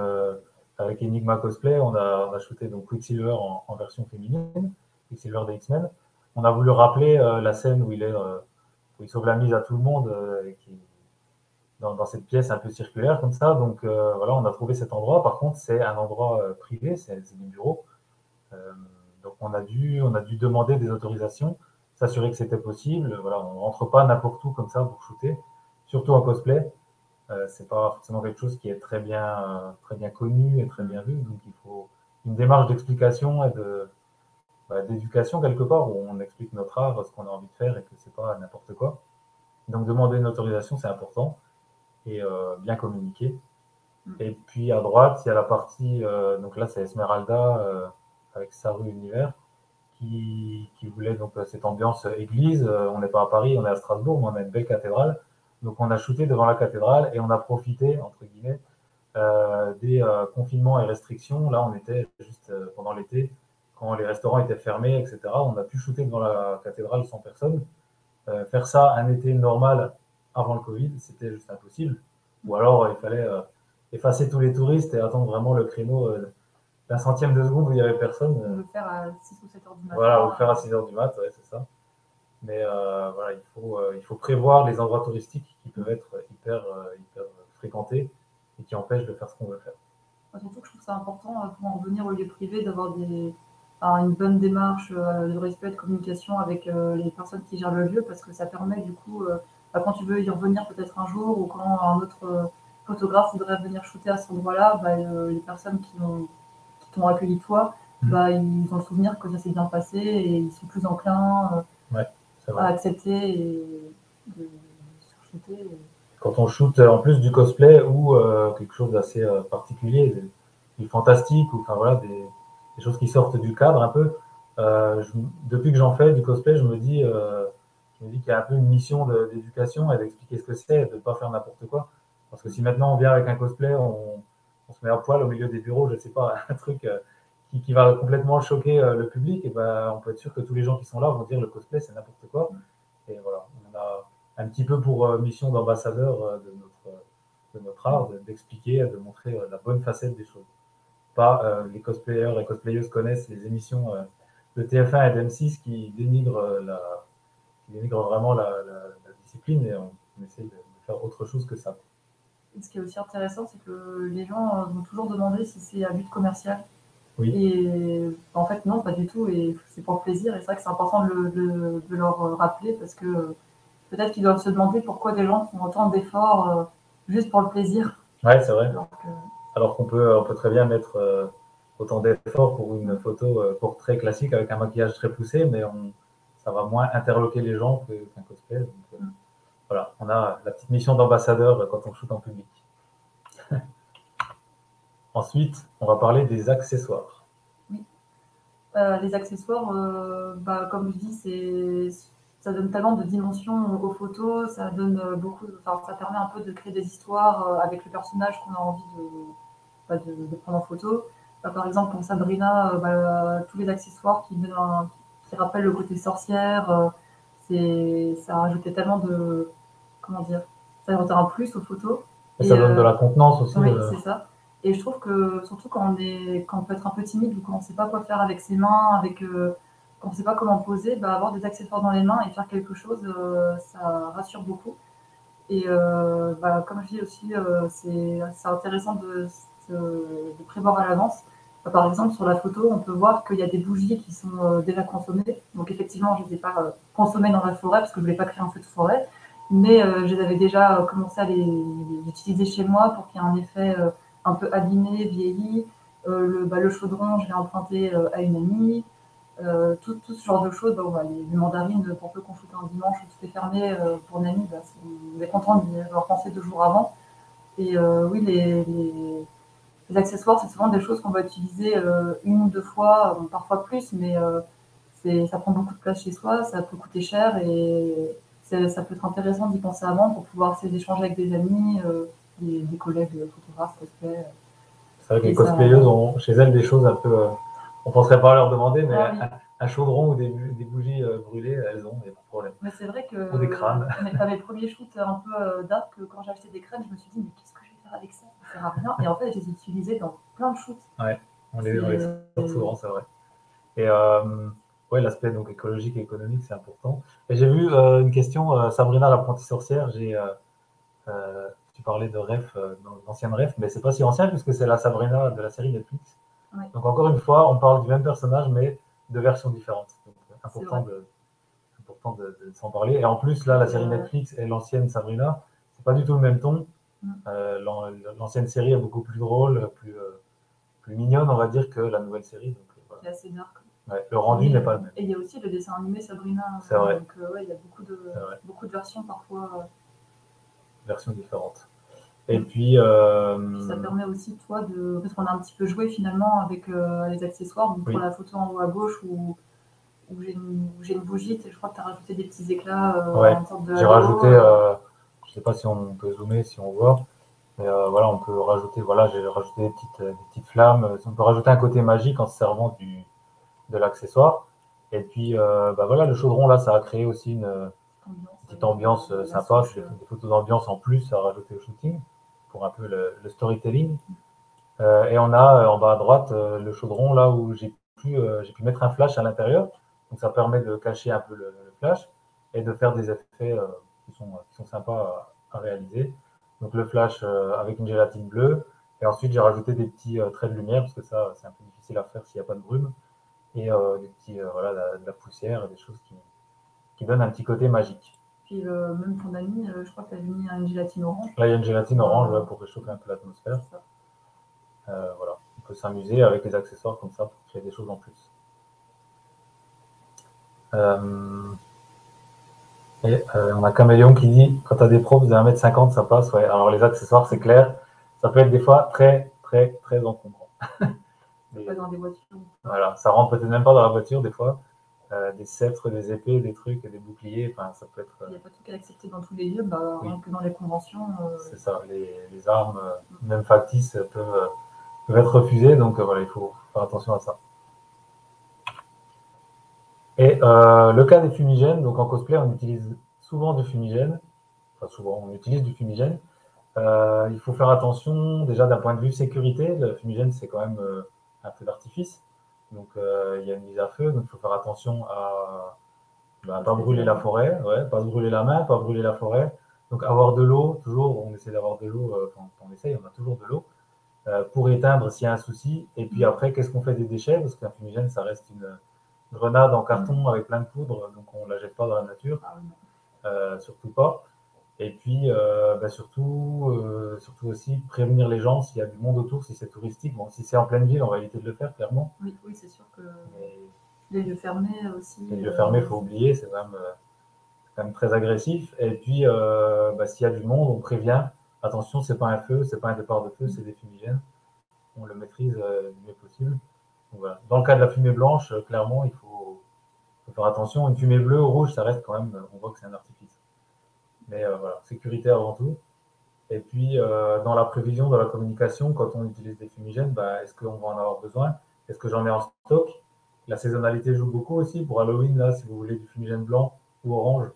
avec Enigma Cosplay, on a, shooté donc, Quicksilver en, version féminine, Quicksilver des X-Men. On a voulu rappeler la scène où il, est, où il sauve la mise à tout le monde dans, cette pièce un peu circulaire comme ça. Donc voilà, on a trouvé cet endroit. Par contre, c'est un endroit privé, c'est des bureaux. donc on a, dû, on a dû demander des autorisations, s'assurer que c'était possible. Voilà, on ne rentre pas n'importe où comme ça pour shooter, surtout en cosplay. Euh, c'est pas forcément quelque chose qui est très bien, euh, très bien connu et très bien vu. Donc il faut une démarche d'explication et de, bah, d'éducation quelque part où on explique notre art, ce qu'on a envie de faire et que c'est pas n'importe quoi. Donc demander une autorisation, c'est important et euh, bien communiquer. Mm. Et puis à droite, il y a la partie, donc là c'est Esmeralda avec sa rue Univers qui, qui voulait donc cette ambiance église. on n'est pas à Paris, on est à Strasbourg, mais on a une belle cathédrale. Donc on a shooté devant la cathédrale et on a profité, entre guillemets, euh, des euh, confinements et restrictions. Là, on était juste euh, pendant l'été, quand les restaurants étaient fermés, etc. On a pu shooter devant la cathédrale sans personne. faire ça un été normal avant le Covid, c'était juste impossible. Ou alors, il fallait effacer tous les touristes et attendre vraiment le créneau d'un centième de seconde où il n'y avait personne. le faire à 6 ou 7 heures du matin. Voilà, le faire à 6 heures du matin, ouais, c'est ça. Mais euh, voilà, il faut, euh, il faut prévoir les endroits touristiques qui peuvent être hyper, euh, hyper fréquentés et qui empêchent de faire ce qu'on veut faire. Surtout que je trouve ça important pour en revenir au lieu privé d'avoir des, une bonne démarche de respect et de communication avec les personnes qui gèrent le lieu parce que ça permet du coup, bah, quand tu veux y revenir peut-être un jour ou quand un autre photographe voudrait venir shooter à cet endroit-là, bah, les personnes qui, t'ont accueilli toi, mmh. bah, ils vont se souvenir que ça s'est bien passé et ils sont plus enclins à accepter et de shooter. Quand on shoot en plus du cosplay ou euh, quelque chose d'assez euh, particulier, du fantastique, ou enfin voilà, des, choses qui sortent du cadre un peu. Euh, depuis que j'en fais du cosplay, je me dis, je me dis qu'il y a un peu une mission d'éducation et d'expliquer ce que c'est, de ne pas faire n'importe quoi. Parce que si maintenant on vient avec un cosplay, on, on, se met à poil au milieu des bureaux, je ne sais pas, un truc qui, va complètement choquer euh, le public, et ben, on peut être sûr que tous les gens qui sont là vont dire le cosplay, c'est n'importe quoi. Et voilà, on a un petit peu pour euh, mission d'ambassadeur euh, de, notre, de notre art, d'expliquer, de, montrer la bonne facette des choses. Pas les cosplayers et cosplayeuses connaissent les émissions de TF1 et d'M6 qui dénigrent, la, qui dénigrent vraiment la, discipline et on, essaie de, faire autre chose que ça. ce qui est aussi intéressant, c'est que les gens vont toujours demander si c'est à but commercial. Et en fait, non, pas du tout. Et c'est pour le plaisir. Et c'est vrai que c'est important de, leur rappeler parce que peut-être qu'ils doivent se demander pourquoi des gens font autant d'efforts euh, juste pour le plaisir. Ouais, c'est vrai. Alors, qu'on peut, on peut très bien mettre euh, autant d'efforts pour une photo euh, portrait classique avec un maquillage très poussé, mais on, ça va moins interloquer les gens qu'un cosplay. Donc, mm. Voilà, on a la petite mission d'ambassadeur quand on shoot en public. Ensuite, on va parler des accessoires. Oui. Euh, les accessoires, euh, bah, comme je dis, ça donne tellement de dimensions aux photos, ça donne beaucoup, ça permet un peu de créer des histoires euh, avec le personnage qu'on a envie de, bah, prendre en photo. Bah, par exemple, pour Sabrina, tous les accessoires qui, qui rappellent le côté sorcière, ça a rajouté tellement de, comment dire, ça a un plus aux photos. Et, ça donne de la contenance aussi. Oui, c'est ça. Et je trouve que surtout quand on, est, quand on peut être un peu timide ou quand on ne sait pas quoi faire avec ses mains, avec, euh, quand ne sait pas comment poser, bah, avoir des accessoires dans les mains et faire quelque chose, euh, ça rassure beaucoup. Et euh, bah, comme je dis aussi, c'est intéressant de, de, prévoir à l'avance. Bah, par exemple, sur la photo, on peut voir qu'il y a des bougies qui sont déjà consommées. Donc effectivement, je ne les ai pas consommées dans la forêt parce que je ne voulais pas créer un feu de forêt. Mais je les avais déjà commencé à les, les, utiliser chez moi pour qu'il y ait un effet un peu abîmé, vieilli. Euh, le, bah, le, chaudron, je l'ai emprunté euh, à une amie. Euh, tout, tout, ce genre de choses. Bah, les, mandarines, pour peu qu'on foute un dimanche tout est fermé, pour une amie, bah, on est content d'y avoir pensé deux jours avant. Et oui, les, les, accessoires, c'est souvent des choses qu'on va utiliser une ou deux fois, parfois plus, mais ça prend beaucoup de place chez soi, ça peut coûter cher et ça peut être intéressant d'y penser avant pour pouvoir s'échanger avec des amis, des, collègues photographes, cosplay. Euh. C'est vrai que les cosplayeuses ont chez elles des choses un peu. Euh, on ne penserait pas leur demander, mais ah un, chaudron ou des, des bougies euh, brûlées, elles ont, il n'y a pas de problème. Mais c'est vrai que. Ou des crânes. mes premiers shoots un peu dark, quand j'ai acheté des crânes, je me suis dit, mais qu'est-ce que je vais faire avec ça? Ça sert à rien. Et en fait, je les ai utilisés dans plein de shoots. Ouais, on les, on souvent, c'est vrai. Et euh, ouais, l'aspect donc écologique et économique, c'est important. Et j'ai vu une question, Sabrina l'apprenti sorcière, j'ai tu parlais de ref, d'ancienne ref, mais c'est pas si ancien puisque c'est la Sabrina de la série Netflix. Donc encore une fois, on parle du même personnage, mais de versions différentes. Donc, important de, important de, s'en parler. Et en plus, là, la série Netflix et l'ancienne Sabrina, c'est pas du tout le même ton. Mm. L'ancienne série est beaucoup plus drôle, plus, plus mignonne, on va dire, que la nouvelle série. Donc, C'est assez dark le rendu n'est pas le même. Et il y a aussi le dessin animé Sabrina. C'est vrai. Donc, euh, ouais, il y a beaucoup de, beaucoup de versions parfois. Euh. Versions différentes. Et puis, euh, Ça permet aussi, toi, de. Parce qu'on a un petit peu joué finalement avec les accessoires. Donc, pour la photo en haut à gauche où, où j'ai une, une, bougie, je crois que tu as rajouté des petits éclats. ouais. J'ai rajouté, je ne sais pas si on peut zoomer, si on voit. Mais voilà, on peut rajouter, voilà, j'ai rajouté des petites, des petites flammes. On peut rajouter un côté magique en se servant du, de l'accessoire. Et puis, euh, bah voilà, le chaudron, là, ça a créé aussi une petite ambiance euh, sympa. des, photos d'ambiance en plus à rajouter au shooting pour un peu le, storytelling. Euh, et on a en bas à droite le chaudron, là où j'ai pu, mettre un flash à l'intérieur. Donc, ça permet de cacher un peu le, flash et de faire des effets qui, sont, sympas à, réaliser. Donc, le flash avec une gélatine bleue. Et ensuite, j'ai rajouté des petits traits de lumière parce que ça, c'est un peu difficile à faire s'il n'y a pas de brume et euh, des petits, euh, voilà, de la poussière, des choses qui donnent un petit côté magique. Puis euh, même ton ami, je crois que tu as mis une gélatine orange. Là, il y a une gélatine orange pour réchauffer un peu l'atmosphère. voilà. On peut s'amuser avec les accessoires comme ça pour créer des choses en plus. et on a Caméléon qui dit quand tu as des profs de 1m50, ça passe. Ouais. Alors les accessoires, c'est clair, ça peut être des fois très, très, très encombrant. pas dans des voitures. Voilà, ça rentre peut-être même pas dans la voiture des fois. Euh, des sceptres, des épées, des trucs, des boucliers, enfin ça peut être. Il n'y a pas tout qui est accepté dans tous les lieux, bah, que dans les conventions. Euh, C'est ça, les, les armes, euh, même factices, peuvent, peuvent, être refusées, donc voilà, il faut faire attention à ça. Et le cas des fumigènes, donc en cosplay, on utilise souvent du fumigène, enfin souvent, on utilise du fumigène. il faut faire attention déjà d'un point de vue sécurité. Le fumigène, c'est quand même un feu d'artifice. Donc euh, il y a une mise à feu, donc il faut faire attention à ne bah, pas brûler la forêt, ouais, pas brûler la main, pas brûler la forêt. Donc avoir de l'eau, toujours, on essaie d'avoir de l'eau euh, quand, on essaye, on a toujours de l'eau euh, pour éteindre s'il y a un souci. Et puis après, qu'est-ce qu'on fait des déchets? Parce qu'un fumigène, ça reste une grenade en carton avec plein de poudre, donc on ne la jette pas dans la nature, surtout pas. Et puis, euh, bah, surtout, euh, surtout aussi prévenir les gens s'il y a du monde autour, si c'est touristique. Bon, si c'est en pleine ville, on va éviter de le faire, clairement. Oui, oui c'est sûr que les lieux fermés aussi. Les lieux fermés, il faut oublier, c'est quand, quand, même très agressif. Et puis, euh, bah, s'il y a du monde, on prévient. Attention, c'est pas un feu, c'est pas un départ de feu, c'est des fumigènes. On le maîtrise du mieux possible. voilà. Dans le cas de la fumée blanche, clairement, il faut, faut faire attention. Une fumée bleue ou rouge, ça reste quand même, on voit que c'est un artifice. Mais euh, voilà, sécurité avant tout. Et puis, euh, dans la prévision, dans la communication, quand on utilise des fumigènes, bah, est-ce qu'on va en avoir besoin? Est-ce que j'en ai en stock? La saisonnalité joue beaucoup aussi. Pour Halloween, là, si vous voulez du fumigène blanc ou orange,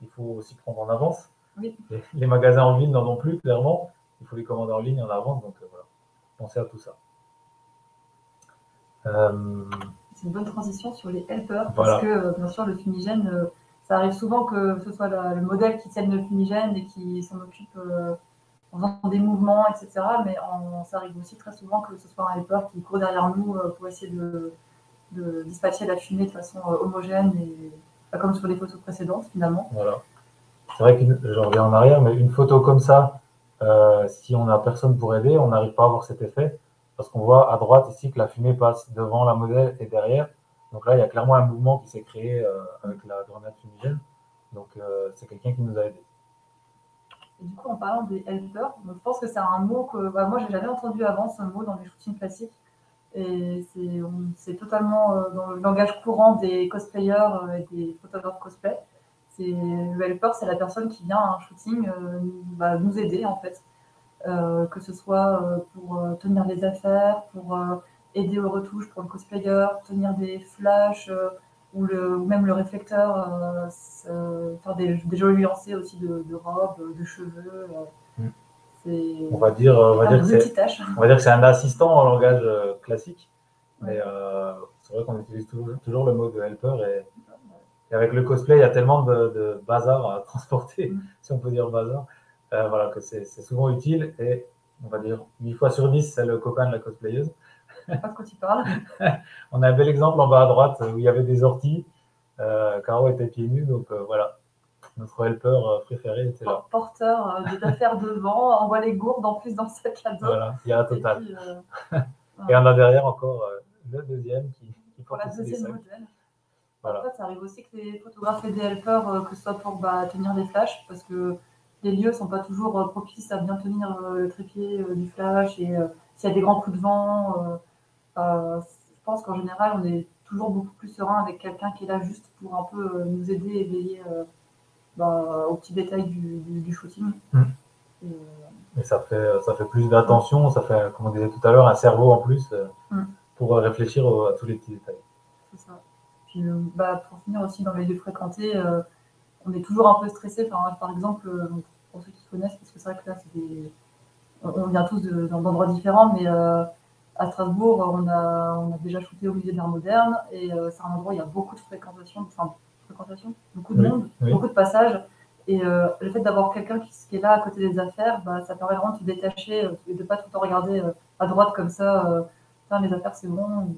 il faut aussi prendre en avance. Les, magasins en ligne n'en ont plus, clairement. Il faut les commander en ligne en avance. Donc euh, voilà, pensez à tout ça. C'est une bonne transition sur les helpers, parce que bien sûr, le fumigène ça arrive souvent que ce soit le, modèle qui tienne le fumigène et qui s'en occupe euh, en faisant des mouvements, etc. Mais ça arrive aussi très souvent que ce soit un helper qui court derrière nous euh, pour essayer de, dispatcher la fumée de façon euh, homogène et pas comme sur les photos précédentes finalement. Voilà. C'est vrai que je reviens en arrière, mais une photo comme ça, si on n'a personne pour aider, on n'arrive pas à avoir cet effet parce qu'on voit à droite ici que la fumée passe devant la modèle et derrière. Donc là, il y a clairement un mouvement qui s'est créé euh, avec la grenade fumigène. Donc euh, c'est quelqu'un qui nous a aidés. Et du coup, en parlant des helpers, je pense que c'est un mot que bah, moi, j'ai jamais entendu avant, ce mot dans les shootings classiques. Et c'est totalement euh, dans le langage courant des cosplayers et des photographes cosplay. Le helper, c'est la personne qui vient à un shooting bah, nous aider, en fait. que ce soit pour tenir les affaires, pour aider aux retouches pour le cosplayer, tenir des flashs euh, ou, le, même le réflecteur, euh, faire des, des jolis lancers aussi de, robes, de cheveux. Euh, mm. On va dire, on va dire que c'est, on va dire que c'est un assistant en langage classique, mais c'est vrai qu'on utilise toujours, le mot de helper et, avec le cosplay, il y a tellement de, bazar à transporter, mm. si on peut dire bazar. voilà, que c'est souvent utile et on va dire 8 fois sur 10, c'est le copain de la cosplayeuse. Pas de quoi tu parles. on a un bel exemple en bas à droite où il y avait des orties. Caro était pieds nus, donc voilà, notre helper préféré était là. Porteur des affaires devant, on voit les gourdes en plus dans cette cadeau. Voilà, il y a un total. Et, on a derrière encore le deuxième qui, qui Pour la deuxième modèle. Voilà. En fait, ça arrive aussi que les photographes et des helpers, que ce soit pour bah, tenir des flashs, parce que les lieux ne sont pas toujours euh, propices à bien tenir euh, le trépied euh, du flash et s'il y a des grands coups de vent, je pense qu'en général, on est toujours beaucoup plus serein avec quelqu'un qui est là juste pour un peu nous aider et veiller bah, aux petits détails du, shooting. Mm. Et, ça, fait, ça fait plus d'attention, ça fait, comme on disait tout à l'heure, un cerveau en plus mm. pour réfléchir à tous les petits détails. C'est ça. Puis bah, pour finir aussi dans les lieux fréquentés, on est toujours un peu stressé. par exemple, pour ceux qui connaissent, parce que c'est vrai que là, c'est des... on, vient tous d'endroits différents, mais euh, à Strasbourg, on a, on a déjà shooté au musée d'art moderne, et euh, c'est un endroit où il y a beaucoup de fréquentation, enfin, fréquentation, beaucoup de monde, beaucoup de passages. Et euh, le fait d'avoir quelqu'un qui, qui, est là à côté des affaires, bah, ça permet vraiment de se détacher et de ne pas tout le temps regarder à droite comme ça. les affaires, c'est bon.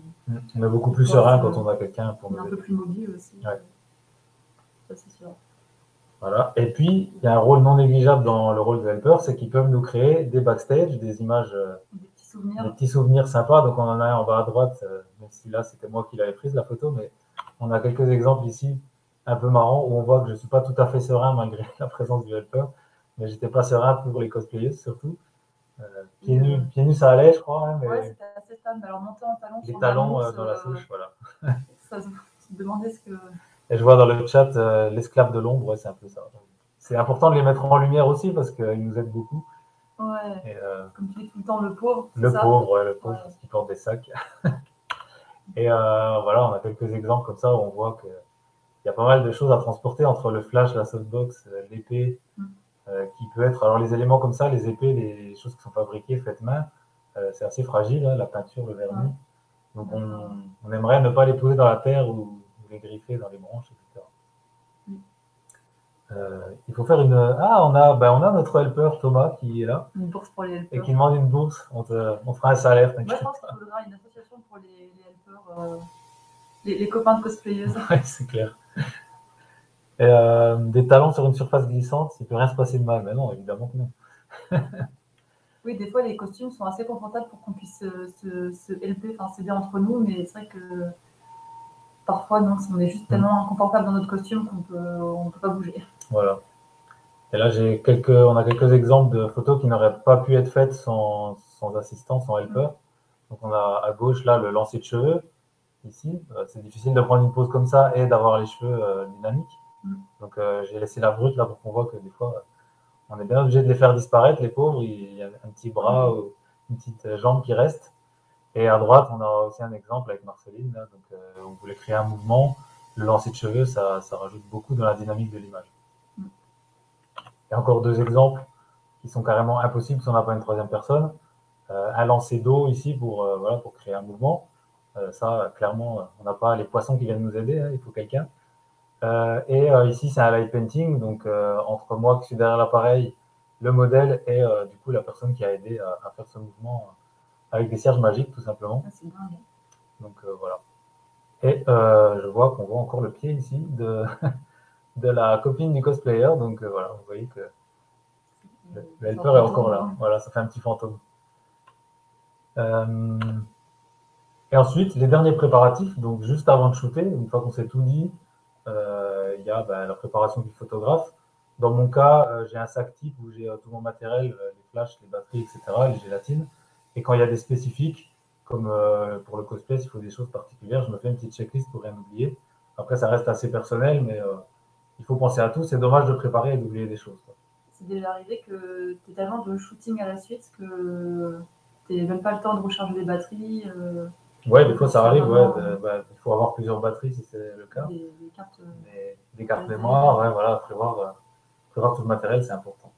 On est beaucoup plus serein quand on a quelqu'un pour On est un peu plus mobile aussi. Ça, c'est sûr. Voilà. Et puis, il y a un rôle non négligeable dans le rôle de helper, c'est qu'ils peuvent nous créer des backstage, des images, euh, des souvenirs, des petits souvenirs sympas. Donc, on en a un en bas à droite, euh, même si là, c'était moi qui l'avais prise, la photo, mais on a quelques exemples ici, un peu marrants, où on voit que je ne suis pas tout à fait serein malgré la présence du helper, mais j'étais pas serein pour les cosplayers surtout. Euh, pieds, nus, pieds nus, ça allait, je crois. Hein, mais... Ouais, c'était assez stable. Alors, monter en talons. Les talons dans la souche, voilà. ça se demandait ce que. Et je vois dans le chat euh, l'esclave de l'ombre, c'est un peu ça. C'est important de les mettre en lumière aussi parce qu'ils nous aident beaucoup. Ouais. Euh, Comme tu dis tout le temps, le pauvre. Le pauvre, ouais, le pauvre, parce qu'il porte des sacs. et euh, voilà, on a quelques exemples comme ça où on voit qu'il y a pas mal de choses à transporter entre le flash, la softbox, l'épée, mm. qui peut être. Alors, les éléments comme ça, les épées, les choses qui sont fabriquées, faites main, c'est assez fragile, hein, la peinture, le vernis. Donc, on, on, aimerait ne pas les poser dans la terre ou les griffer dans les branches, etc. Euh, il faut faire une. Ah, on a, ben, on a notre helper Thomas qui est là. Une bourse pour les helpers. Et qui demande une bourse. On, on fera un salaire. Moi, je pense qu'il faudra une association pour les, les helpers, euh, les, copains de cosplayeuses. oui, c'est clair. Et, euh, des talons sur une surface glissante, il peut rien se passer de mal. Mais non, évidemment que non. oui, des fois, les costumes sont assez confortables pour qu'on puisse se, se, helper, enfin, c'est bien entre nous, mais c'est vrai que parfois, non, on est juste mm. tellement inconfortable dans notre costume qu'on peut, ne peut pas bouger. Voilà. Et là, j'ai quelques, on a quelques exemples de photos qui n'auraient pas pu être faites sans, sans assistant, sans helper. Donc, on a à gauche, là, le lancer de cheveux. Ici, euh, c'est difficile de prendre une pose comme ça et d'avoir les cheveux euh, dynamiques. Mm. Donc, euh, j'ai laissé la brute là pour qu'on voit que des fois, on est bien obligé de les faire disparaître, les pauvres. Il y a un petit bras mm. ou une petite jambe qui reste. Et à droite, on a aussi un exemple avec Marceline. donc, euh, on voulait créer un mouvement. Le lancer de cheveux, ça, rajoute beaucoup dans la dynamique de l'image. Il y a encore deux exemples qui sont carrément impossibles si on n'a pas une troisième personne. Euh, un lancer d'eau ici pour, euh, voilà, pour créer un mouvement. ça, clairement, on n'a pas les poissons qui viennent nous aider, hein, il faut quelqu'un. et ici, c'est un light painting. Donc, entre moi qui suis derrière l'appareil, le modèle et du coup la personne qui a aidé à faire ce mouvement avec des cierges magiques, tout simplement. Ah, Donc euh, voilà. Et euh, je vois qu'on voit encore le pied ici de, de la copine du cosplayer. Donc euh, voilà, vous voyez que le, helper est encore là. Voilà, ça fait un petit fantôme. et ensuite, les derniers préparatifs, donc juste avant de shooter, une fois qu'on s'est tout dit, il y a ben, la préparation du photographe. Dans mon cas, j'ai un sac type où j'ai tout mon matériel, les flashs, les batteries, etc., les gélatines. Et quand il y a des spécifiques, comme euh, pour le cosplay, s'il faut des choses particulières, je me fais une petite checklist pour rien oublier. Après, ça reste assez personnel, mais euh, il faut penser à tout. C'est dommage de préparer et d'oublier des choses. C'est déjà arrivé que tu es tellement de shooting à la suite que tu n'as même pas le temps de recharger les batteries. Euh, ouais, des fois ça arrive. Ouais, bah, il faut avoir plusieurs batteries si c'est le cas. Des, cartes, des, cartes mémoire, ouais, voilà, prévoir, prévoir tout le matériel, c'est important.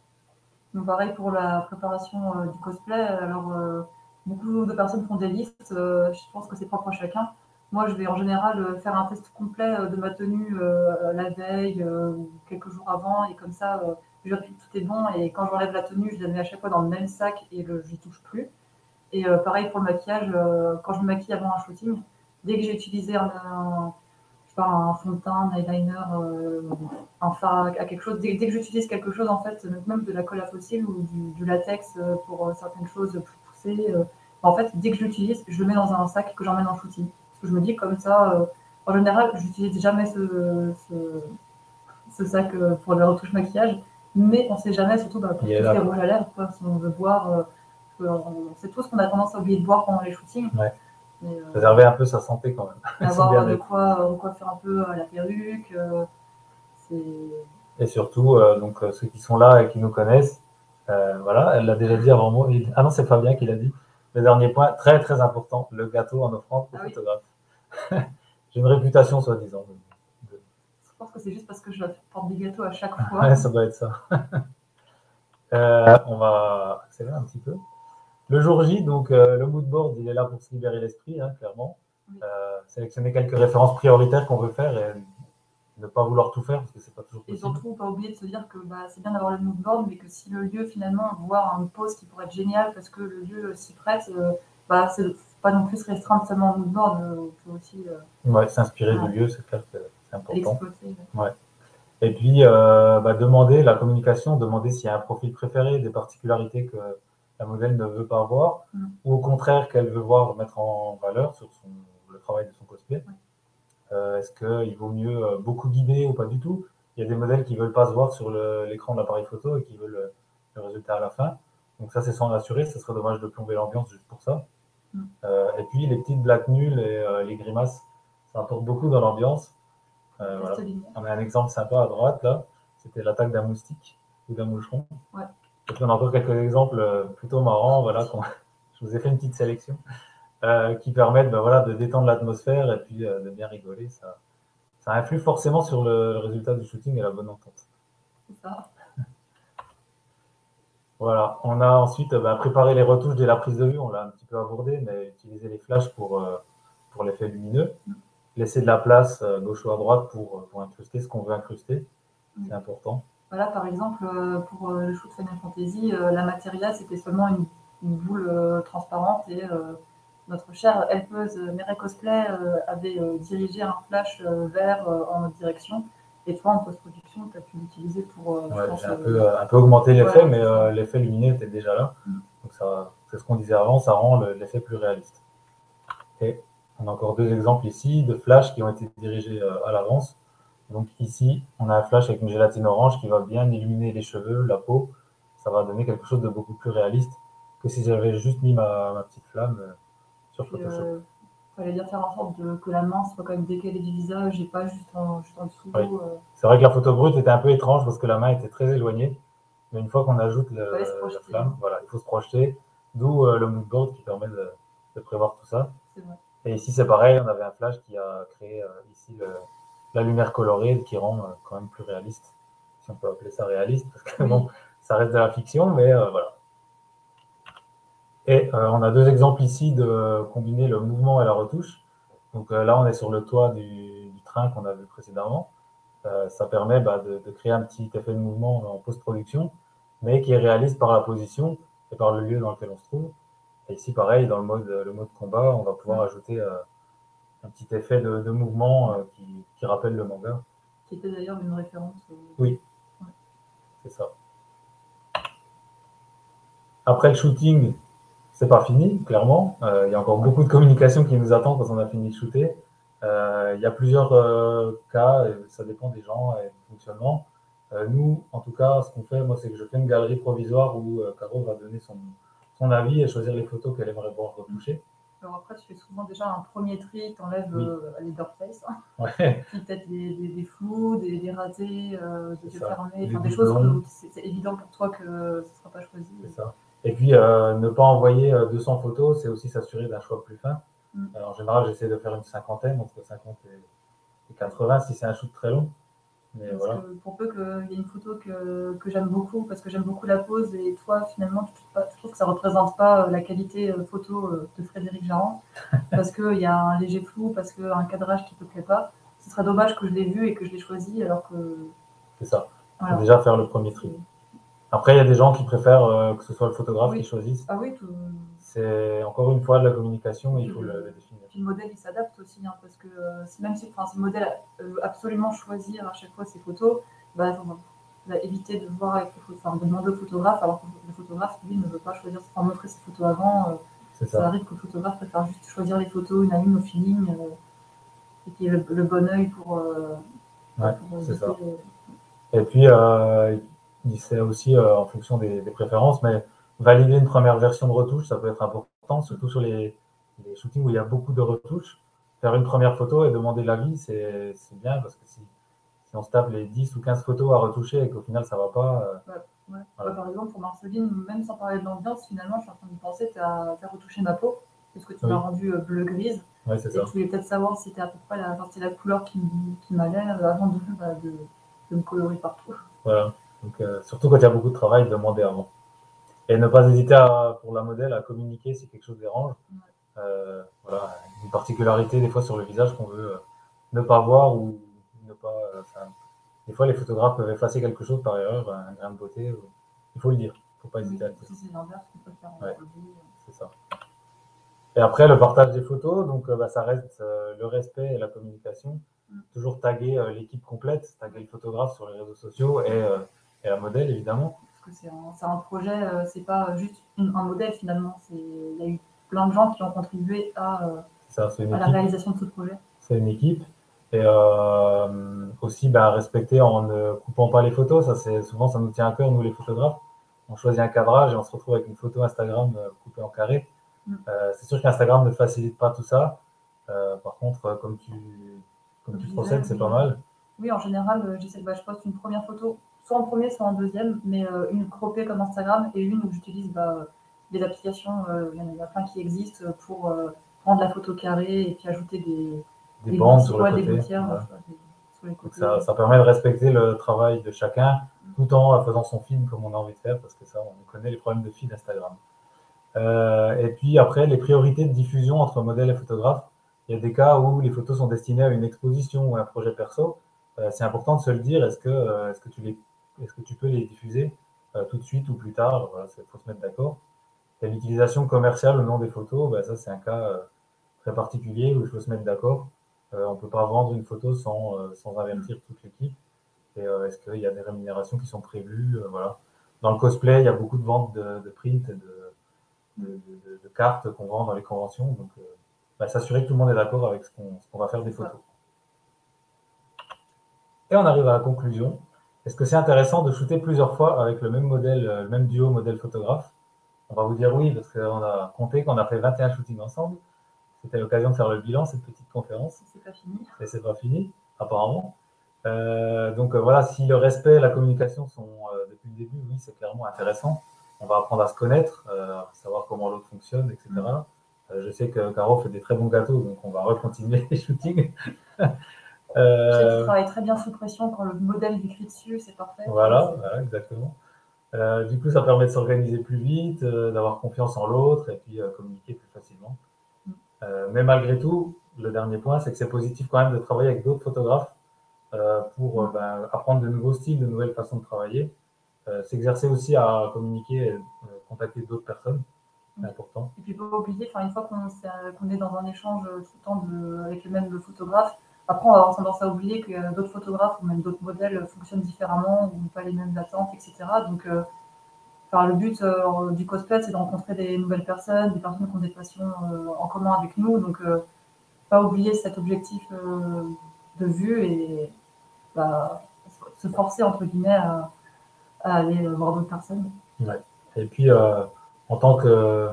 Donc pareil pour la préparation euh, du cosplay. Alors euh, beaucoup de personnes font des listes. Euh, je pense que c'est propre à chacun. Moi, je vais en général faire un test complet de ma tenue la veille ou quelques jours avant, et comme ça, tout est bon. Et quand j'enlève la tenue, je la mets à chaque fois dans le même sac et je n'y touche plus. Et euh, pareil pour le maquillage, euh, quand je me maquille avant un shooting, dès que j'ai utilisé un, fond de teint, un eyeliner, euh, un phare à quelque chose, dès, que j'utilise quelque chose, en fait, même de la colle à fossile ou du, latex pour certaines choses plus poussées, en fait, dès que je l'utilise, je le mets dans un sac que j'emmène en shooting. Je me dis comme ça, en général, j'utilise jamais ce, ce, sac pour les retouches maquillage, mais on ne sait jamais, surtout bah, pour tout ce qui est rouge à lèvres, si on veut boire c'est tout ce qu'on a tendance à oublier de boire pendant les shootings. Ouais. Euh, Préserver un peu sa santé quand même. Avoir de quoi, quoi, faire un peu la perruque. Euh, et surtout, euh, donc, ceux qui sont là et qui nous connaissent, voilà, elle l'a déjà dit avant moi. Ah non, c'est Fabien qui l'a dit. Le dernier point, très très important, le gâteau en offrande au ah photographe. J'ai une réputation soi-disant. Je pense que c'est juste parce que je porte des gâteaux à chaque fois. ouais, ça doit être ça. on va accélérer un petit peu. Le jour J, donc euh, le mood board, il est là pour se libérer l'esprit, hein, clairement. Euh, sélectionner quelques références prioritaires qu'on veut faire et ne pas vouloir tout faire parce que c'est pas toujours possible. Et surtout, pas oublier de se dire que bah, c'est bien d'avoir le mood board, mais que si le lieu finalement voir un pause qui pourrait être génial parce que le lieu s'y prête, euh, bah, c'est pas non plus restreindre seulement au mood board, on peut aussi. ouais, s'inspirer du lieu, c'est clair que c'est important. Ouais. Et puis, bah, demander la communication, demander s'il y a un profil préféré, des particularités que la modèle ne veut pas voir, mm. ou au contraire qu'elle veut voir mettre en valeur sur son, le travail de son cosplay. Euh, est-ce qu'il vaut mieux euh, beaucoup guider ou pas du tout? Il y a des modèles qui ne veulent pas se voir sur l'écran de l'appareil photo et qui veulent le, résultat à la fin. Donc ça, c'est sans assurer, ce serait dommage de plomber l'ambiance juste pour ça. Mm. Euh, et puis les petites blagues nulles et les grimaces, ça apporte beaucoup dans l'ambiance. On a un exemple sympa à droite, là. C'était l'attaque d'un moustique ou d'un moucheron. Ouais on a encore quelques exemples euh, plutôt marrants. Voilà, je vous ai fait une petite sélection euh, qui permettent ben, voilà, de détendre l'atmosphère et puis euh, de bien rigoler. Ça, ça influe forcément sur le, résultat du shooting et la bonne entente. Ça. Voilà, on a ensuite ben, préparé les retouches dès la prise de vue, on l'a un petit peu abordé, mais utiliser les flashs pour, pour l'effet lumineux. Laisser de la place gauche ou à droite pour, pour incruster ce qu'on veut incruster, c'est important. Voilà, par exemple, euh, pour euh, le shoot Final Fantasy, euh, la matéria, c'était seulement une, boule transparente et notre chère helpeuse Mireille Cosplay avait dirigé un flash vert en notre direction. Et toi, en post-production, tu as pu l'utiliser pour. Ouais, j'ai un, peu, un peu augmenté l'effet, mais l'effet lumineux était déjà là. Mm. Donc, c'est ce qu'on disait avant, ça rend l'effet plus réaliste. Et on a encore deux exemples ici de flash qui ont été dirigés à l'avance. Donc ici, on a un flash avec une gélatine orange qui va bien illuminer les cheveux, la peau. Ça va donner quelque chose de beaucoup plus réaliste que si j'avais juste mis ma, petite flamme euh, sur Photoshop. Euh, fallait bien faire en sorte de, que la main soit quand même décalée du visage et pas juste en, dessous. Euh. C'est vrai que la photo brute était un peu étrange parce que la main était très éloignée. Mais une fois qu'on ajoute le, la flamme, voilà, il faut se projeter. D'où le moodboard qui permet de, prévoir tout ça. Et ici, c'est pareil, on avait un flash qui a créé ici le, la lumière colorée qui rend euh, quand même plus réaliste, si on peut appeler ça réaliste, parce que bon, ça reste de la fiction, mais euh, voilà. Et euh, on a deux exemples ici de combiner le mouvement et la retouche. Donc là, on est sur le toit du, train qu'on a vu précédemment. ça permet bah, de, créer un petit effet de mouvement en post-production, mais qui est réaliste par la position et par le lieu dans lequel on se trouve. Et ici, pareil, dans le mode, le mode combat, on va pouvoir ajouter un petit effet de, mouvement euh, qui, rappelle le manga. Qui était d'ailleurs une référence. Oui, c'est ça. Après le shooting, c'est pas fini, clairement. Euh, il y a encore beaucoup de communication qui nous attend quand on a fini de shooter. Euh, il y a plusieurs cas, et ça dépend des gens et du fonctionnement. nous, en tout cas, ce qu'on fait, moi, c'est que je fais une galerie provisoire où Caro va donner son, son avis et choisir les photos qu'elle aimerait voir retoucher. Alors après, tu fais souvent déjà un premier tri, tu enlèves euh, les dark face, hein. puis peut-être des, flous, des, ratés, euh, des yeux fermés, des, choses où c'est évident pour toi que ce ne sera pas choisi. Ça. Et puis, euh, ne pas envoyer 200 photos, c'est aussi s'assurer d'un choix plus fin. Mm. en général, j'essaie de faire une cinquantaine, entre 50 et 80 si c'est un shoot très long pour peu qu'il y ait une photo que, que j'aime beaucoup, parce que j'aime beaucoup la pose, et toi, finalement, tu, trouves que ça ne représente pas euh, la qualité euh, photo euh, de Frédéric Jarran, parce qu'il y a un léger flou, parce qu'il y a un cadrage qui ne te plaît pas. Ce serait dommage que je l'ai vu et que je l'ai choisi, alors que. C'est ça. Déjà faire le premier tri. Après, il y a des gens qui préfèrent euh, que ce soit le photographe qui choisisse. Ah oui, tout... C'est encore une fois de la communication, il faut le, définir. Puis le modèle, il s'adapte aussi, hein, parce que euh, même si, enfin, si le modèle veut absolument choisir à chaque fois ses photos, bah, on va éviter de voir avec le enfin, de demander au photographe, alors que le photographe, lui, ne veut pas choisir, enfin, montrer ses photos avant. Euh, ça. arrive que le photographe préfère juste choisir les photos une à une au feeling, et qu'il ait le, bon œil pour. ouais, c'est ça. Et puis, c'est aussi euh, en fonction des, préférences, mais valider une première version de retouche, ça peut être important, surtout sur les, shootings où il y a beaucoup de retouches. Faire une première photo et demander l'avis, c'est bien parce que si, si, on se tape les 10 ou 15 photos à retoucher et qu'au final ça va pas. Euh, par exemple, pour Marceline, même sans parler de l'ambiance, finalement, je suis en train de penser, tu as, retouché ma peau, parce que tu m'as rendu euh, bleu-grise. Ouais, ça. Je voulais peut-être savoir si c'était à peu près la, la couleur qui, qui m'allait avant de, de, de, me colorer partout. Voilà. Donc, euh, surtout quand il y a beaucoup de travail, demander avant. Et ne pas hésiter à, pour la modèle à communiquer si quelque chose dérange. Euh, voilà, une particularité des fois sur le visage qu'on veut euh, ne pas voir ou ne pas. des fois, les photographes peuvent effacer quelque chose par erreur, un grain de beauté. il faut le dire. Il ne faut pas hésiter à le dire. c'est l'inverse qu'on peut faire. c'est ça. Et après, le partage des photos, donc bah, ça reste le respect et la communication. Mm. Toujours taguer l'équipe complète, taguer le photographe sur les réseaux sociaux et et un modèle, évidemment. Parce que c'est un, projet, euh, c'est pas juste un modèle finalement. Il y a eu plein de gens qui ont contribué à, euh, la réalisation de ce projet. C'est une équipe. Et euh, aussi bah, respecter en ne coupant pas les photos. Ça, c'est souvent, ça nous tient à cœur, nous les photographes. On choisit un cadrage et on se retrouve avec une photo Instagram coupée en carré. Mm. c'est sûr qu'Instagram ne facilite pas tout ça. par contre, comme tu, comme tu procèdes, c'est pas mal. Oui, en général, j'essaie, bah, je poste une première photo soit en premier, soit en deuxième, mais euh, une croppée comme Instagram et une où j'utilise bah, des applications, euh, il y en a plein qui existent pour euh, prendre la photo carrée et puis ajouter des, des, bandes sur le côté. ça, permet de respecter le travail de chacun tout en faisant son film comme on a envie de faire parce que ça, on connaît les problèmes de feed Instagram. et puis après, les priorités de diffusion entre modèle et photographe. Il y a des cas où les photos sont destinées à une exposition ou à un projet perso. c'est important de se le dire. Est-ce que, est-ce que tu les est-ce que tu peux les diffuser euh, tout de suite ou plus tard? Il faut se mettre d'accord. Et l'utilisation commerciale au nom des photos, bah, ça c'est un cas euh, très particulier où il faut se mettre d'accord. Euh, on ne peut pas vendre une photo sans, sans avertir toute l'équipe. Et est-ce qu'il y a des rémunérations qui sont prévues? Voilà. Dans le cosplay, il y a beaucoup de ventes de, de print et de, de, cartes qu'on vend dans les conventions. Donc, bah, s'assurer que tout le monde est d'accord avec ce qu'on va faire des photos. Et on arrive à la conclusion. Est-ce que c'est intéressant de shooter plusieurs fois avec le même modèle, euh, le même duo modèle-photographe On va vous dire oui, parce qu'on a compté qu'on a fait 21 shootings ensemble. C'était l'occasion de faire le bilan, cette petite conférence. C'est pas fini. Et c'est pas fini, apparemment. Euh, donc euh, voilà, si le respect et la communication sont depuis le début, oui, c'est clairement intéressant. On va apprendre à se connaître, savoir comment l'autre fonctionne, etc. Mm. je sais que Caro fait des très bons gâteaux, donc on va recontinuer les shootings. Euh, tu travailles très bien sous pression quand le modèle est écrit dessus, c'est parfait. Voilà, exactement. Euh, du coup, ça permet de s'organiser plus vite, euh, d'avoir confiance en l'autre et puis communiquer plus facilement. Mm. mais malgré tout, le dernier point, c'est que c'est positif quand même de travailler avec d'autres photographes pour ben, apprendre de nouveaux styles, de nouvelles façons de travailler. S'exercer aussi à communiquer, contacter d'autres personnes, c'est mm. important. Et puis, pas oublier, une fois qu'on est, dans un échange tout le temps avec le même photographe, après, on va avoir tendance à oublier que d'autres photographes ou même d'autres modèles fonctionnent différemment ou n'ont pas les mêmes attentes, etc. Donc, euh, le but euh, du cosplay, c'est de rencontrer des nouvelles personnes, des personnes qui ont des passions euh, en commun avec nous. Donc, pas oublier cet objectif de vue et bah, se forcer, entre guillemets, à, aller voir d'autres personnes. Et puis, en tant que,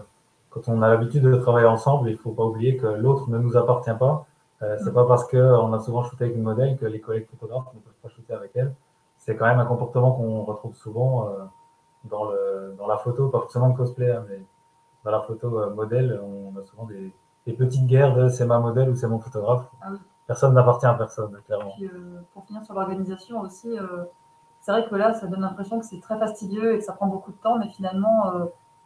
quand on a l'habitude de travailler ensemble, il ne faut pas oublier que l'autre ne nous appartient pas euh, c'est pas parce qu'on a souvent shooté avec une modèle que les collègues photographes ne peuvent pas shooter avec elle. C'est quand même un comportement qu'on retrouve souvent euh, dans, le, dans la photo, pas forcément de cosplay, hein, mais dans la photo euh, modèle, on a souvent des, petites guerres de c'est ma modèle ou c'est mon photographe. Ah personne n'appartient à personne, clairement. pour finir sur l'organisation aussi, c'est vrai que là, ça donne l'impression que c'est très fastidieux et que ça prend beaucoup de temps, mais finalement,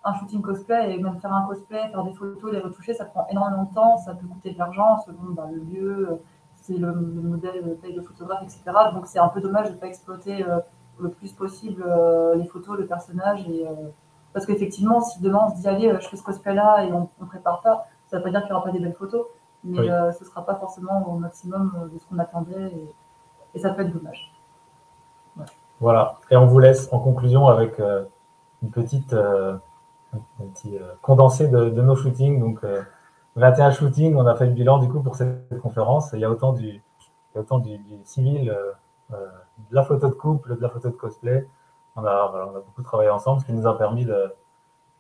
un shooting cosplay et même faire un cosplay, faire des photos, les retoucher, ça prend énormément de temps, ça peut coûter de l'argent selon bah, le lieu, c'est le, modèle, taille de photographe, etc. Donc c'est un peu dommage de ne pas exploiter euh, le plus possible les photos, le personnage. Et, parce qu'effectivement, si demain on se dit, allez, je fais ce cosplay-là et on ne prépare pas, ça ne veut pas dire qu'il n'y aura pas des belles photos, mais ce ne sera pas forcément au maximum de ce qu'on attendait. Et, ça peut être dommage. Voilà. Et on vous laisse en conclusion avec une petite, un petit condensé de, de, nos shootings. Donc, 21 shootings, on a fait le bilan du coup pour cette conférence. Il y a autant du, autant du, civil, euh, euh, de la photo de couple, de la photo de cosplay. On a, on a beaucoup travaillé ensemble, ce qui nous a permis de,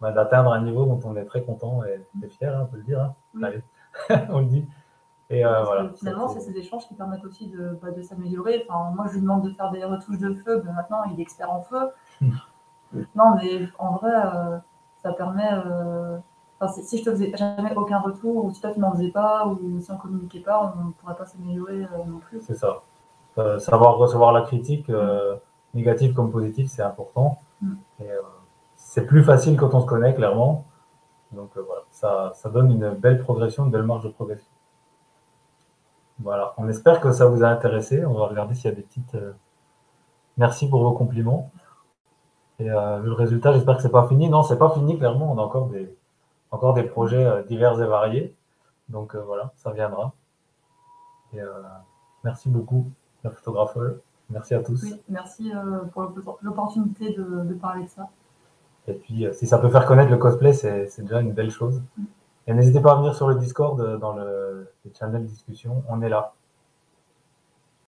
bah, d'atteindre un niveau dont on est très content et, fier, hein, on peut le dire. Hein. Allez, on le dit. Et euh, voilà, finalement, c'est ces échanges qui permettent aussi de, bah, de s'améliorer. Enfin, moi, je lui demande de faire des retouches de feu, mais maintenant, il est expert en feu. non, mais en vrai, ça permet si je te faisais jamais aucun retour, ou si toi tu m'en faisais pas, ou si on communiquait pas, on ne pourrait pas s'améliorer euh, non plus. C'est ça. Euh, savoir recevoir la critique, euh, négative comme positive, c'est important. Mm. c'est plus facile quand on se connaît, clairement. Donc voilà, ça, ça, donne une belle progression, une belle marge de progression. Voilà, on espère que ça vous a intéressé. On va regarder s'il y a des petites. Merci pour vos compliments. Et le résultat, j'espère que c'est pas fini. Non, c'est pas fini, clairement. On a encore des, encore des projets euh, divers et variés. Donc euh, voilà, ça viendra. Et, euh, merci beaucoup, la photographe. Merci à tous. merci pour l'opportunité de, parler de ça. Et puis, si ça peut faire connaître le cosplay, c'est déjà une belle chose. Mm. Et n'hésitez pas à venir sur le Discord dans le, channel discussion. On est là.